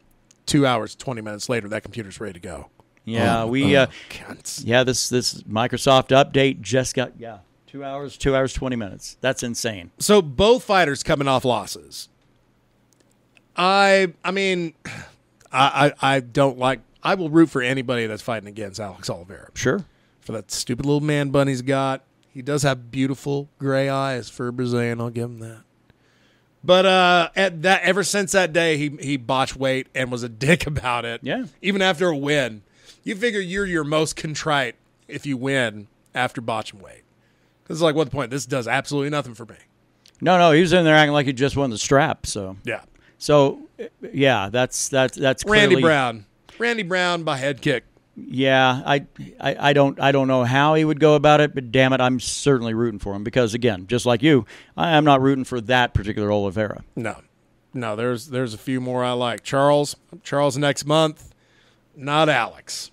two hours twenty minutes later that computer's ready to go. yeah Oh, we oh, uh, yeah this this microsoft update just got yeah two hours two hours 20 minutes that's insane So both fighters coming off losses. I I mean, (sighs) I, I I don't like. I will root for anybody that's fighting against Alex Oliveira sure for that stupid little man bun he's got. He does have beautiful gray eyes for a Brazilian. I'll give him that. But uh, at that ever since that day, he he botched weight and was a (laughs) dick about it. Yeah. Even after a win, you figure you're your most contrite if you win after botching weight. Because it's like, what the point? This does absolutely nothing for me. no no he was in there acting like he just won the strap so Yeah. so yeah that's that's that's clearly, Randy Brown. Randy Brown by head kick. Yeah, I, I, I don't, I don't know how he would go about it, but damn it, I'm certainly rooting for him because, again, just like you, I am not rooting for that particular Oliveira. No. No, there's there's a few more I like. Charles. Charles next month. Not Alex.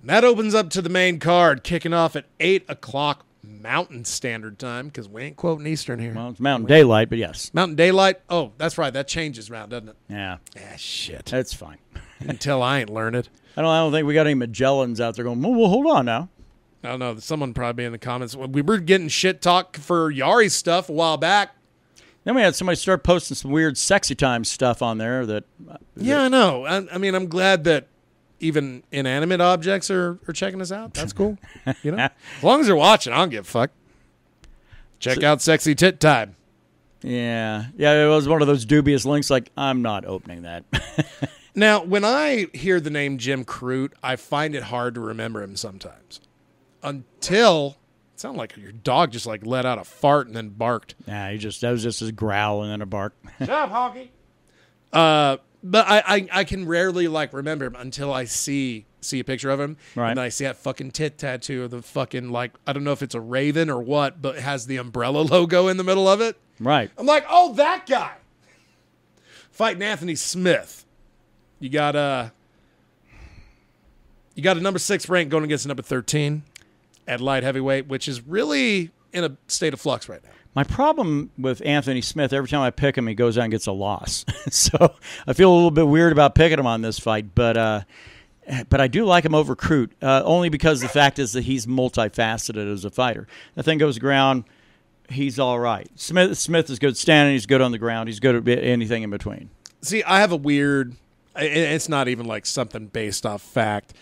And that opens up to the main card, kicking off at 8 o'clock Mountain Standard Time, because we ain't quoting Eastern here. Well, it's Mountain Daylight, but yes. Mountain Daylight. Oh, that's right. That changes around, doesn't it? Yeah, Ah, shit. that's fine. (laughs) Until I ain't learned it. I don't, I don't think we got any Magellans out there going, well, well hold on now. I don't know. Someone probably in the comments. We were getting shit talk for Yari stuff a while back. Then we had somebody start posting some weird sexy time stuff on there that uh, Yeah, I know. I, I mean, I'm glad that even inanimate objects are, are checking us out. That's cool. You know, (laughs) as long as they're watching, I don't give a fuck. Check out sexy tit time. Yeah, yeah, it was one of those dubious links. Like, I'm not opening that. (laughs) Now, when I hear the name Jim Crute, I find it hard to remember him sometimes. Until it sounded like your dog just like let out a fart and then barked. nah, he just that was just his growl and then a bark. Shut up, honky. Uh, but I, I I can rarely like remember him until I see see a picture of him, Right. and then I see that fucking tit tattoo of the fucking like I don't know if it's a raven or what, but it has the umbrella (laughs) logo in the middle of it. right. I'm like, oh, that guy. Fighting Anthony Smith. You got uh you got a number six rank going against a number thirteen at light heavyweight, which is really in a state of flux right now. My problem with Anthony Smith, every time I pick him, he goes out and gets a loss. (laughs) so I feel a little bit weird about picking him on this fight, but uh, but I do like him over Crute, uh, only because the fact is that he's multifaceted as a fighter. The thing goes ground, he's all right. Smith Smith is good standing, he's good on the ground, he's good at anything in between. See, I have a weird. It's not even like something based off fact.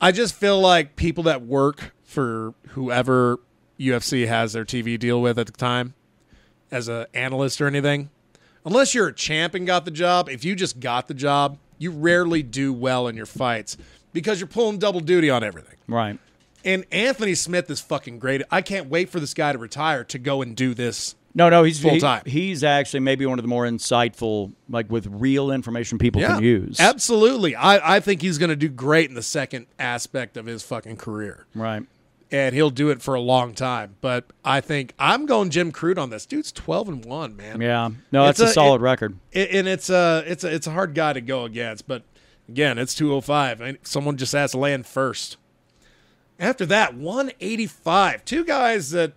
I just feel like people that work for whoever UFC has their TV deal with at the time, as an analyst or anything, unless you're a champ and got the job, if you just got the job, you rarely do well in your fights because you're pulling double duty on everything. Right. And Anthony Smith is fucking great. I can't wait for this guy to retire to go and do this. No, no, he's Full he- time. he's actually maybe one of the more insightful, like with real information people can use. Absolutely. I, I think he's going to do great in the second aspect of his fucking career. Right. And he'll do it for a long time. But I think I'm going Jim Crute on this. Dude's 12 and 1, man. Yeah. No, It's that's a, a- solid it- record. It- and it's a, it's, a, it's a hard guy to go against. But again, it's 205. And someone just has to land first. After that, 185. Two guys that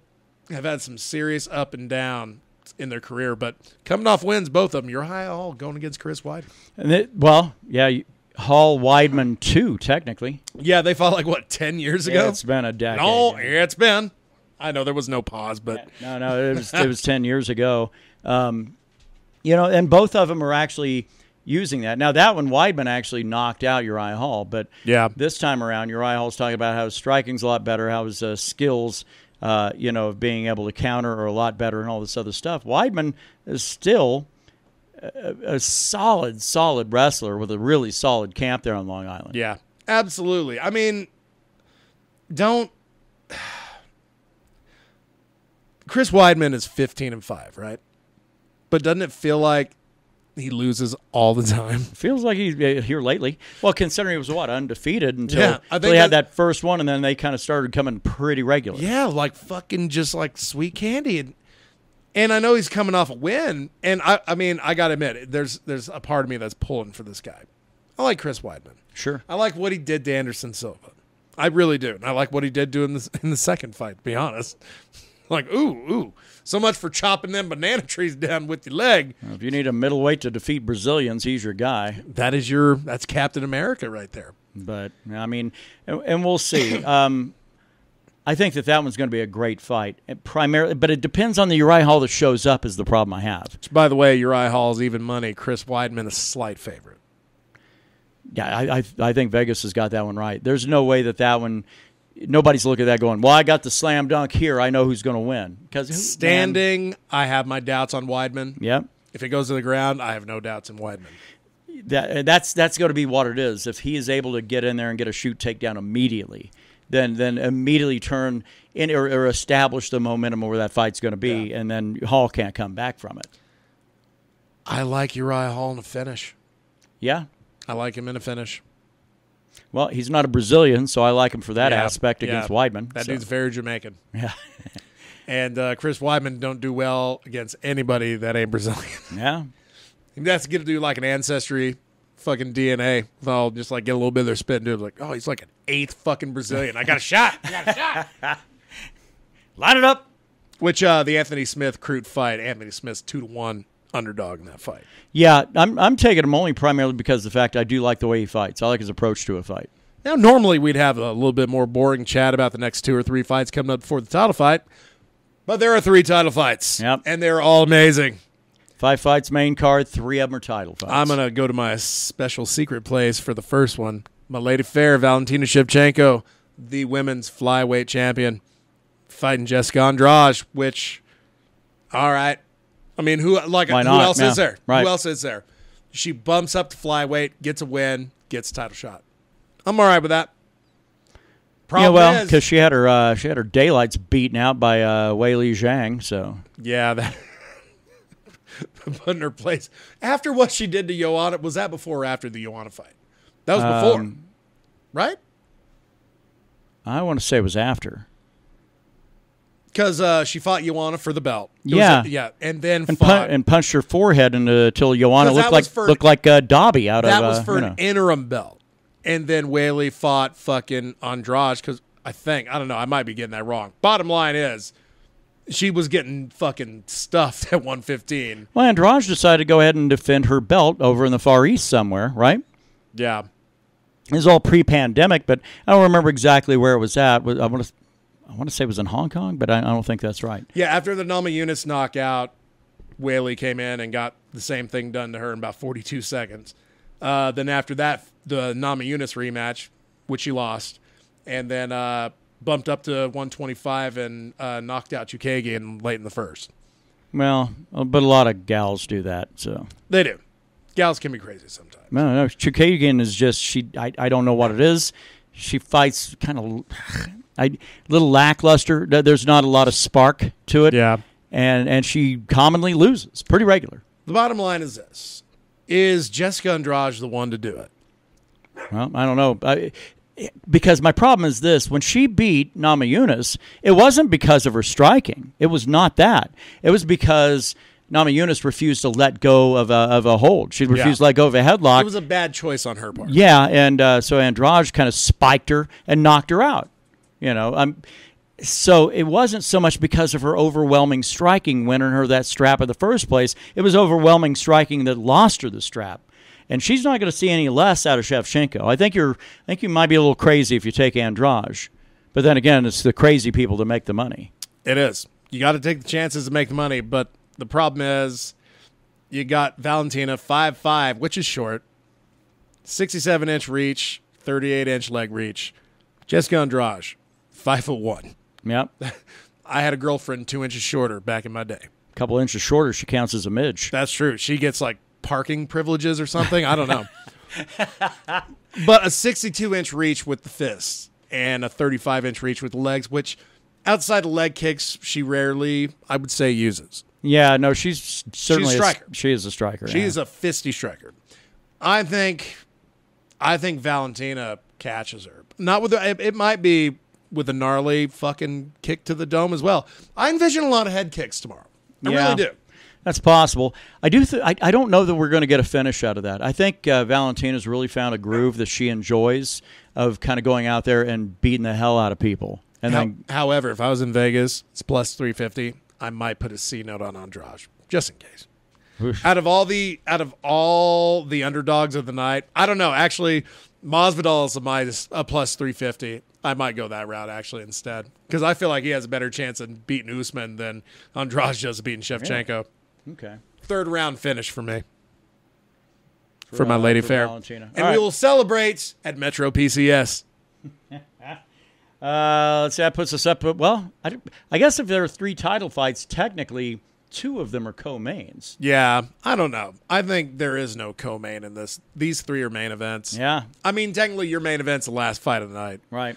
have had some serious up and down in their career, but coming off wins, both of them. Uriah Hall going against Chris Weidman. And it, well, yeah, you- Hall Weidman too, technically. Yeah, they fought like what ten years ago. Yeah, it's been a decade. no, yeah, it's been. I know there was no pause, but No, no, it was it was ten years ago. Um, you know, and both of them are actually using that. Now that one, Weidman actually knocked out Uriah Hall, but Yeah. this time around, Uriah Hall's talking about how his striking's a lot better, how his uh, skills, uh, you know, of being able to counter or a lot better, and all this other stuff. Weidman is still a, a solid, solid wrestler with a really solid camp there on Long Island. yeah, absolutely. I mean, don't. (sighs) Chris Weidman is fifteen and five, right? But doesn't it feel like he loses all the time? (laughs) Feels like he's here lately. Well, considering he was what undefeated until, Yeah, until he had that- that first one, and then they kind of started coming pretty regular. Yeah, like fucking just like sweet candy. And, and I know he's coming off a win. And I, I mean, I gotta admit, there's there's a part of me that's pulling for this guy. I like Chris Weidman. Sure. I like what he did to Anderson Silva. I really do. And I like what he did do in the, in the second fight, to be honest. Like, ooh, ooh. So much for chopping them banana (laughs) trees down with your leg. If you need a middleweight to defeat Brazilians, he's your guy. That is your, that's Captain America right there. But I mean, and, and we'll see. (laughs) Um, I think that that one's going to be a great fight, and primarily, but it depends on the Uriah Hall that shows up. Is the problem I have? Which, by the way, Uriah Hall's even money. Chris Weidman, a slight favorite. Yeah, I, I I think Vegas has got that one right. There's no way that that one. Nobody's looking at that going. Well, I got the slam dunk here. I know who's going to win because Standing, I have my doubts on Weidman. Yep. If it goes to the ground, I have no doubts in Weidman. that that's that's going to be what it is. If he is able to get in there and get a shoot takedown immediately, then then immediately turn in or, or establish the momentum where that fight's going to be, and then Hall can't come back from it. I like Uriah Hall in a finish. Yeah. I like him in a finish. Well, he's not a Brazilian, so I like him for that Yeah, aspect yeah. against Weidman. That so. dude's very Jamaican. yeah, (laughs) And uh, Chris Weidman don't do well against anybody that ain't Brazilian. (laughs) yeah. That's going to do like an ancestry fucking DNA. I'll just like get a little bit of their spit and do it. Like, oh, he's like an eighth fucking Brazilian. I got a shot. I got a shot. (laughs) Line it up. Which uh, the Anthony Smith Crute fight, Anthony Smith's two to one underdog in that fight. Yeah, I'm I'm taking him only primarily because of the fact I do like the way he fights. I like his approach to a fight. Now, normally we'd have a little bit more boring chat about the next two or three fights coming up before the title fight, but there are three title fights, Yep. and they're all amazing. Five fights, main card, three of them are title fights. I'm gonna go to my special secret place for the first one. My lady fair, Valentina Shevchenko, the women's flyweight champion, fighting Jessica Andrade. Which, all right, I mean, who like Why who not? else Yeah, is there? right. Who else is there? She bumps up to flyweight, gets a win, gets a title shot. I'm all right with that. yeah, Problem well, is, because she had her uh, she had her daylights beaten out by uh, Wei Li Zhang. So Yeah, that (laughs) put in her place. After what she did to Joanna, was that before or after the Joanna fight? That was before, Um, right? I want to say it was after. Because uh, she fought Joanna for the belt. It Yeah. a- yeah, and then And, fought. pun- and punched her forehead until Joanna looked like for- looked like uh, Dobby out that of was uh, for you an know. interim belt. And then Weili fought fucking Andrade because I think I don't know. I might be getting that wrong. Bottom line is, she was getting fucking stuffed (laughs) at 115. Well, Andrade decided to go ahead and defend her belt over in the Far East somewhere, right? Yeah, It was all pre-pandemic, but I don't remember exactly where it was at. I want to, I want to say it was in Hong Kong, but I, I don't think that's right. yeah. After the Namajunas knockout, Weili came in and got the same thing done to her in about 42 seconds. Uh, then after that, the Namajunas rematch, which she lost, and then uh, bumped up to 125 and uh, knocked out Chookagian in late in the first. Well, uh, but a lot of gals do that. So They do. Gals can be crazy sometimes. no, no, Chookagian is just she. I, I don't know what it is. She fights kind of, I little lackluster. There's not a lot of spark to it. Yeah. and and she commonly loses pretty regular. The bottom line is this: Is Jessica Andrade the one to do it? Well, I don't know. I, because my problem is this when she beat Namajunas, it wasn't because of her striking. It was not that. It was because Namajunas refused to let go of a, of a hold. She refused to let go of a headlock. It was a bad choice on her part. yeah, and uh, so Andrade kind of spiked her and knocked her out. You know, um, so it wasn't so much because of her overwhelming striking winning her that strap in the first place. It was overwhelming striking that lost her the strap. And she's not going to see any less out of Shevchenko. I think you're. I think you might be a little crazy if you take Andrade, but then again, it's the crazy people that make the money. It is. You got to take the chances to make the money, but the problem is, you got Valentina five five, which is short, sixty-seven inch reach, thirty-eight inch leg reach. Jessica Andrade, five foot one. Yep, (laughs) I had a girlfriend two inches shorter back in my day. a couple inches shorter, she counts as a midge. That's true. She gets like parking privileges or something. I don't know. (laughs) but a 62 inch reach with the fists and a 35 inch reach with the legs, which outside of leg kicks, she rarely, I would say, uses. Yeah, no, she's certainly a striker. she is a striker. She yeah. is a fisty striker. I think, I think Valentina catches her. Not with the, it, it might be with a gnarly fucking kick to the dome as well. I envision a lot of head kicks tomorrow. I Yeah. really do. That's possible. I do. Th- I, I don't know that we're going to get a finish out of that. I think uh, Valentina's really found a groove that she enjoys of kind of going out there and beating the hell out of people. And How- then, however, if I was in Vegas, it's plus 350. I might put a C note on Andrade just in case. Out of all the out of all the underdogs of the night, I don't know. Actually, Masvidal is a minus a plus 350. I might go that route actually instead because I feel like he has a better chance of beating Usman than Andrade does beating Shevchenko. okay, Third round finish for me for, my uh, lady for fair, and All we right. will celebrate at Metro PCS. (laughs) Uh, let's see. That puts us up. Well, I, I guess if there are three title fights, technically two of them are co-mains. Yeah, I don't know. I think there is no co-main in this. These three are main events. Yeah, I mean, technically, your main event's the last fight of the night. right.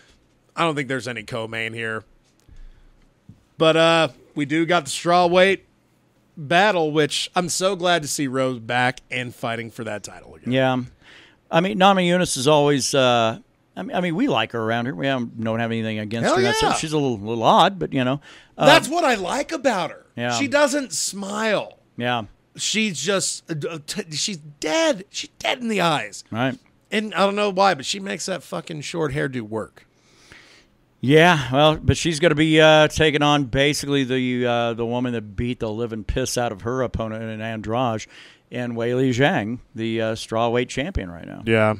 I don't think there's any co-main here. But uh, we do got the straw weight battle, which I'm so glad to see Rose back and fighting for that title again. Yeah, I mean, Namajunas is always. Uh, I mean, I mean, we like her around here. We don't, don't have anything against Hell her. yeah. She's a little, little odd, but you know. Uh, That's what I like about her. Yeah. She doesn't smile. yeah. she's just uh, she's dead. She's dead in the eyes, Right. and I don't know why, but she makes that fucking short hairdo work. Yeah, well, but she's going to be uh, taking on basically the uh, the woman that beat the living piss out of her opponent in Andrade, and Wei Li Zhang, the uh, strawweight champion right now. Yeah,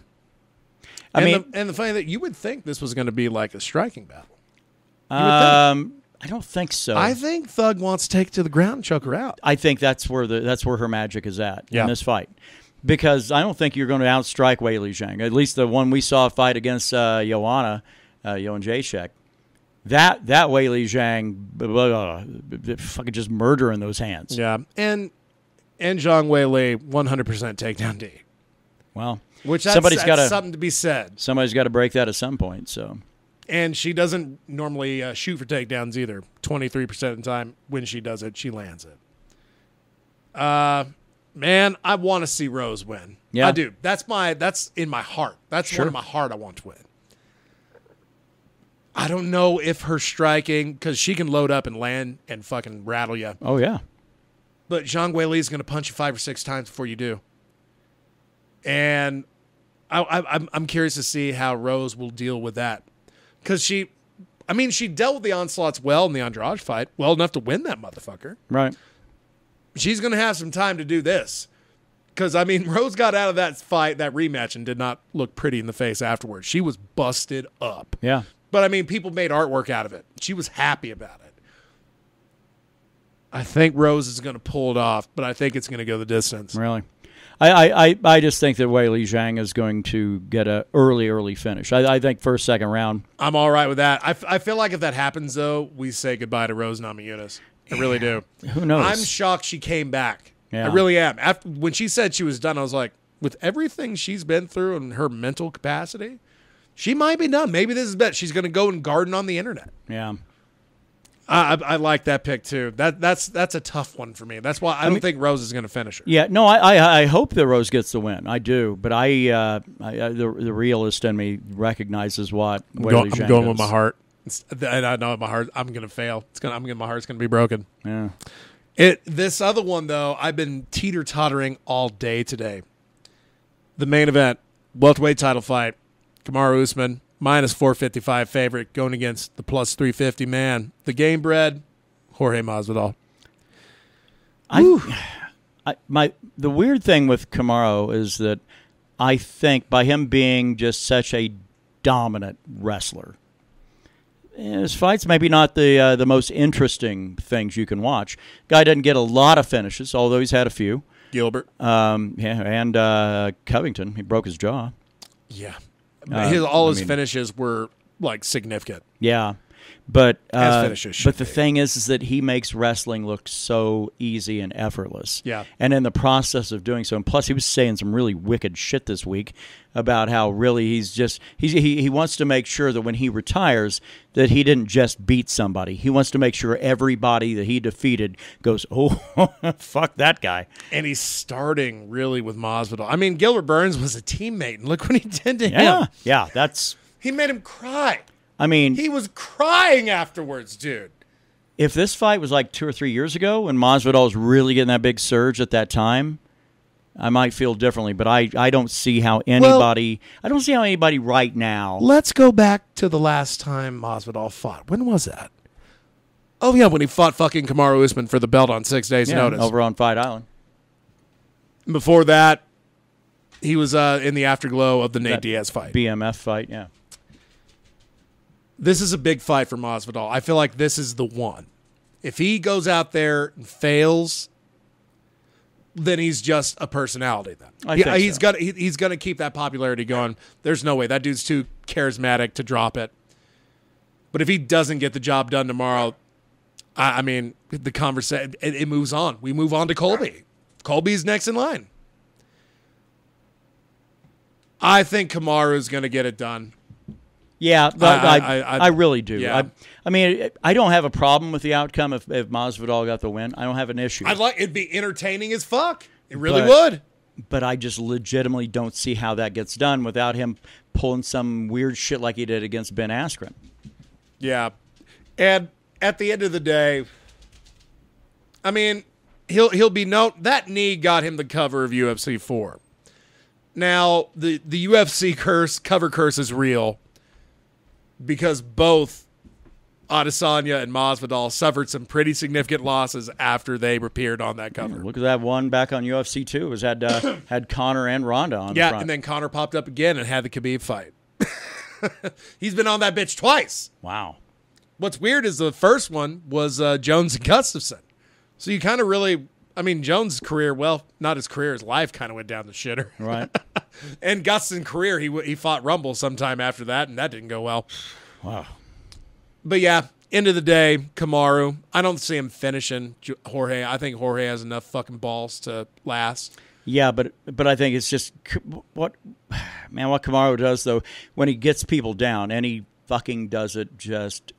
I and mean, the, and the funny that you would think this was going to be like a striking battle. um, I don't think so. I think Thug wants to take it to the ground and choke her out. I think that's where the that's where her magic is at Yeah. in this fight. Because I don't think you're going to outstrike Wei Li Zhang. At least the one we saw fight against uh, Joanna, uh, Jędrzejczyk. That that Wei Li Zhang, blah, blah, blah, fucking just murder in those hands. Yeah, and and Zhang Wei Li 100% takedown D, Well, which that's, somebody's got something to be said. somebody's got to break that at some point. So And she doesn't normally uh, shoot for takedowns either. 23% of the time when she does it, she lands it. Uh man, I want to see Rose win. Yeah. I do. That's my that's in my heart. That's Sure. one of my heart I want to win. I don't know if her striking cuz she can load up and land and fucking rattle you. oh yeah, But Zhang Wei Li is going to punch you five or six times before you do. And I, I, I'm, I'm curious to see how Rose will deal with that. Because she, I mean, she dealt with the onslaughts well in the Andrade fight, well enough to win that motherfucker. right. She's going to have some time to do this. Because, I mean, (laughs) Rose got out of that fight, that rematch, and did not look pretty in the face afterwards. She was busted up. Yeah. But I mean, people made artwork out of it. She was happy about it. I think Rose is going to pull it off, but I think it's going to go the distance. Really. I, I, I, just think that Wei Li Zhang is going to get a early, early finish. I, I think first, second round. I'm all right with that. I, f- I feel like if that happens, though, we say goodbye to Rose Namajunas. I really do. Who knows? I'm shocked she came back. Yeah. I really am. After when she said she was done, I was like, with everything she's been through and her mental capacity, she might be done. Maybe this is bet. She's going to go and garden on the internet. yeah. I, I, I like that pick too. That that's that's a tough one for me. That's why I, don't mean- think Rose is going to finish her. Yeah, no, I, I, I hope that Rose gets the win. I do, but I, uh, I, I the, the realist in me recognizes what I'm, Wei go- Li I'm going with my heart. It's- and I know my heart. I'm going to fail. It's gonna. I'm gonna. My heart's going to be broken. Yeah, It. This other one though, I've been teeter tottering all day today. The main event, welterweight title fight, Kamaru Usman minus 455 favorite going against the plus 350 man, the Gamebred, Jorge Masvidal. I, I, my the weird thing with Kamaru is that I think by him being just such a dominant wrestler, his fights maybe not the uh, the most interesting things you can watch. Guy doesn't get a lot of finishes, although he's had a few. Gilbert. Um, yeah, and uh, Covington, he broke his jaw. Yeah. Uh, his, all I his mean- finishes were like significant. Yeah, but uh, but the be. thing is, is that he makes wrestling look so easy and effortless. Yeah. and in the process of doing so, and plus he was saying some really wicked shit this week about how really he's just he's, he he wants to make sure that when he retires that he didn't just beat somebody. He wants to make sure everybody that he defeated goes, (laughs) oh fuck that guy. And he's starting really with Masvidal. I mean, Gilbert Burns was a teammate, and look what he did to Yeah, him. yeah, that's. He made him cry. I mean, He was crying afterwards, dude. if this fight was like two or three years ago when Masvidal was really getting that big surge at that time, I might feel differently. But I, I don't see how anybody I don't see how anybody right now. Let's go back to the last time Masvidal fought. When was that? Oh yeah, when he fought fucking Kamaru Usman for the belt on six days' Yeah, notice. over on Fight Island. Before that, he was uh, in the afterglow of the Nate That Diaz fight. BMF fight, yeah. This is a big fight for Masvidal. I feel like this is the one. If he goes out there and fails, then he's just a personality. Then I He- think he's so. gonna he, he's gonna keep that popularity going. There's no way that dude's too charismatic to drop it. But if he doesn't get the job done tomorrow, I, I mean, the conversation it, it moves on. We move on to Colby. Colby's next in line. I think Kamaru is going to get it done. Yeah, but I- I, I- I, really do. yeah. I, I mean, I don't have a problem with the outcome if, if Masvidal got the win. I don't have an issue. I'd like it'd be entertaining as fuck. It really But- would. but I just legitimately don't see how that gets done without him pulling some weird shit like he did against Ben Askren. Yeah. And at the end of the day, I mean, he'll he'll be known. That knee got him the cover of UFC four. Now the the UFC curse cover curse is real because both Adesanya and Masvidal suffered some pretty significant losses after they appeared on that cover. Look at that one back on UFC two. It was had uh, (coughs) had Conor and Ronda on. the Yeah, and then Conor popped up again and had the Khabib fight. (laughs) He's been on that bitch twice. wow. What's weird is the first one was uh, Jones and Gustafsson. So you kind of really, I mean, Jones' career, well, not his career, his life kind of went down the shitter. Right. (laughs) And Gustafsson's career, he he fought Rumble sometime after that, and that didn't go well. wow. But yeah, end of the day, Kamaru. I don't see him finishing Jorge. I think Jorge has enough fucking balls to last. Yeah, but but I think it's just what man what Kamaru does though when he gets people down and he fucking does it just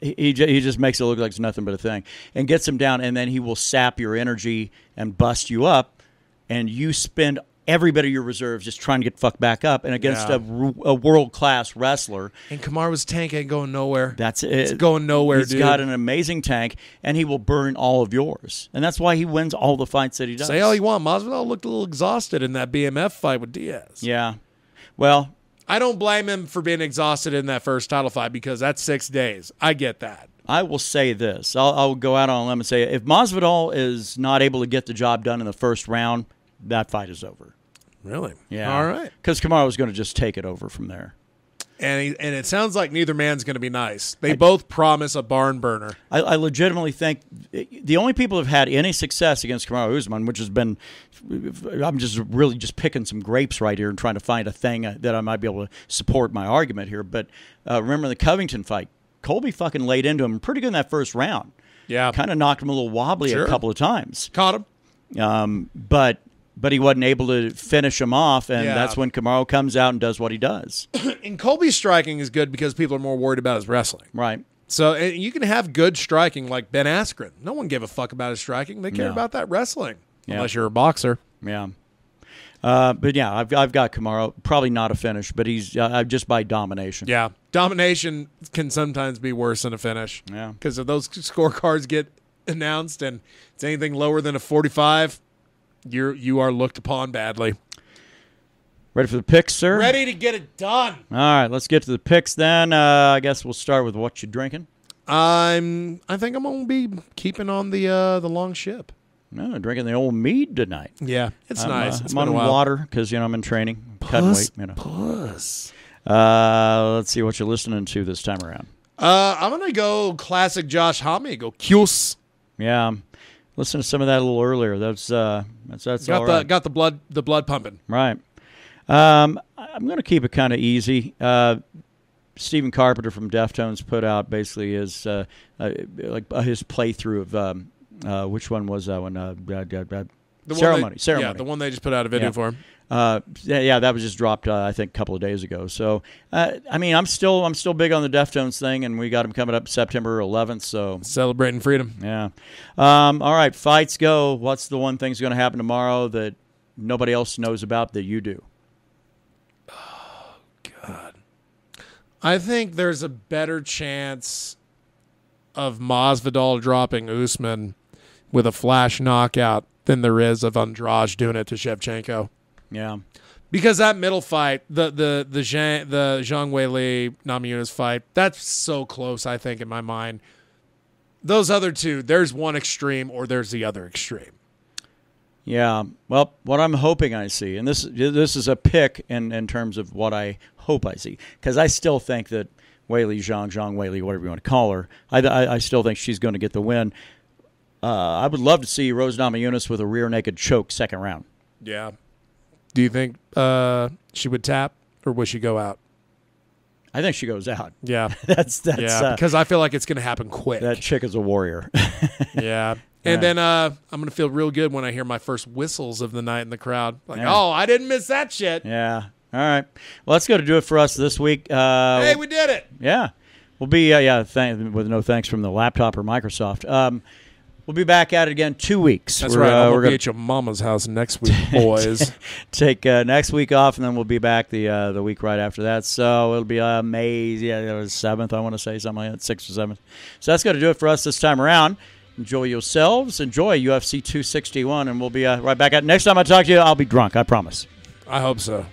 he he he just makes it look like it's nothing but a thing and gets them down and then he will sap your energy and bust you up and you spend every bit of your reserves just trying to get fucked back up and against Yeah. a, world class wrestler And Kamaru's tank ain't going nowhere. that's it. It's going nowhere, He's dude. got an amazing tank and he will burn all of yours and that's why he wins all the fights that he does Say all you want. Masvidal looked a little exhausted in that BMF fight with Diaz. yeah well I don't blame him for being exhausted in that first title fight because that's six days. I get that. I will say this. I'll, I'll go out on a limb and say if Masvidal is not able to get the job done in the first round, that fight is over. Really? Yeah. All right. Because Kamaru is going to just take it over from there. And he, and it sounds like neither man's going to be nice. They both promise a barn burner. I, I legitimately think the only people who've had any success against Kamaru Usman, which has been, I'm just really just picking some grapes right here and trying to find a thing that I might be able to support my argument here. But uh, remember the Covington fight? Colby fucking laid into him pretty good in that first round. Yeah. Kind of knocked him a little wobbly Sure. a couple of times. Caught him. um, but but he wasn't able to finish him off, and Yeah. that's when Kamaru comes out and does what he does. (clears throat) And Colby's striking is good because people are more worried about his wrestling. right? So and you can have good striking like Ben Askren. No one gave a fuck about his striking. They care No. about that wrestling. Yeah. Unless you're a boxer. Yeah. Uh, but yeah, I've, I've got Kamaru. Probably not a finish, but he's uh, just by domination. Yeah. Domination can sometimes be worse than a finish. Yeah. Because if those scorecards get announced and it's anything lower than a 45, you're you are looked upon badly. Ready for the picks, sir? Ready to get it done. All right, let's get to the picks then. Uh, I guess we'll start with what you're drinking. I'm I think I'm gonna be keeping on the uh the long ship. No, drinking the old mead tonight. Yeah. It's I'm, nice. uh, It's I'm been on a while. water because you know I'm in training, cutting weight. You know. Puss. Uh, let's see what you're listening to this time around. Uh I'm gonna go classic Josh Homme, go Kyuss. Yeah, listen to some of that a little earlier. That's uh, that's that's Got all the right. got the blood the blood pumping. Right. Um, I'm going to keep it kind of easy. Uh, Stephen Carpenter from Deftones put out basically his uh, uh, like uh, his playthrough of um, uh, which one was that one? The one ceremony. they- ceremony. Yeah, the one they just put out a video Yeah. for. Uh, yeah, yeah, that was just dropped. Uh, I think a couple of days ago. So, uh, I mean, I'm still I'm still big on the Deftones thing, and we got them coming up September 11th. So, Celebrating freedom. yeah. Um, all right, fights go. What's the one thing's going to happen tomorrow that nobody else knows about that you do? I think there's a better chance of Masvidal dropping Usman with a flash knockout than there is of Andrade doing it to Shevchenko. Yeah. Because that middle fight, the the the Zhang, the Zhang Weili Namajunas fight, that's so close. I think in my mind, those other two, there's one extreme or there's the other extreme. Yeah. Well, what I'm hoping I see, and this this is a pick in, in terms of what I hope I see, because I still think that Weili Zhang Zhang Weili, whatever you want to call her, I, I, I still think she's going to get the win. Uh, I would love to see Rose Namajunas with a rear naked choke second round. Yeah. Do you think uh, she would tap or would she go out? I think she goes out. Yeah. (laughs) That's that's yeah. uh, because I feel like it's going to happen quick. that chick is a warrior. (laughs) Yeah. And then uh, I'm going to feel real good when I hear my first whistles of the night in the crowd. Like, Yeah. oh, I didn't miss that shit. yeah. All right. Well, let's go to do it for us this week. Uh, Hey, we did it. Yeah, we'll be uh, yeah. Thank, with no thanks from the laptop or Microsoft. Um, we'll be back at it again two weeks. That's We're, right. Uh, we're going to be at your mama's house next (laughs) week, boys. take uh, next week off, and then we'll be back the uh, the week right after that. So it'll be uh, May yeah, it was seventh. I want to say something like that, sixth or seventh. So that's going to do it for us this time around. Enjoy yourselves. Enjoy UFC 261, and we'll be uh, right back. At next time I talk to you, I'll be drunk. I promise. I hope so.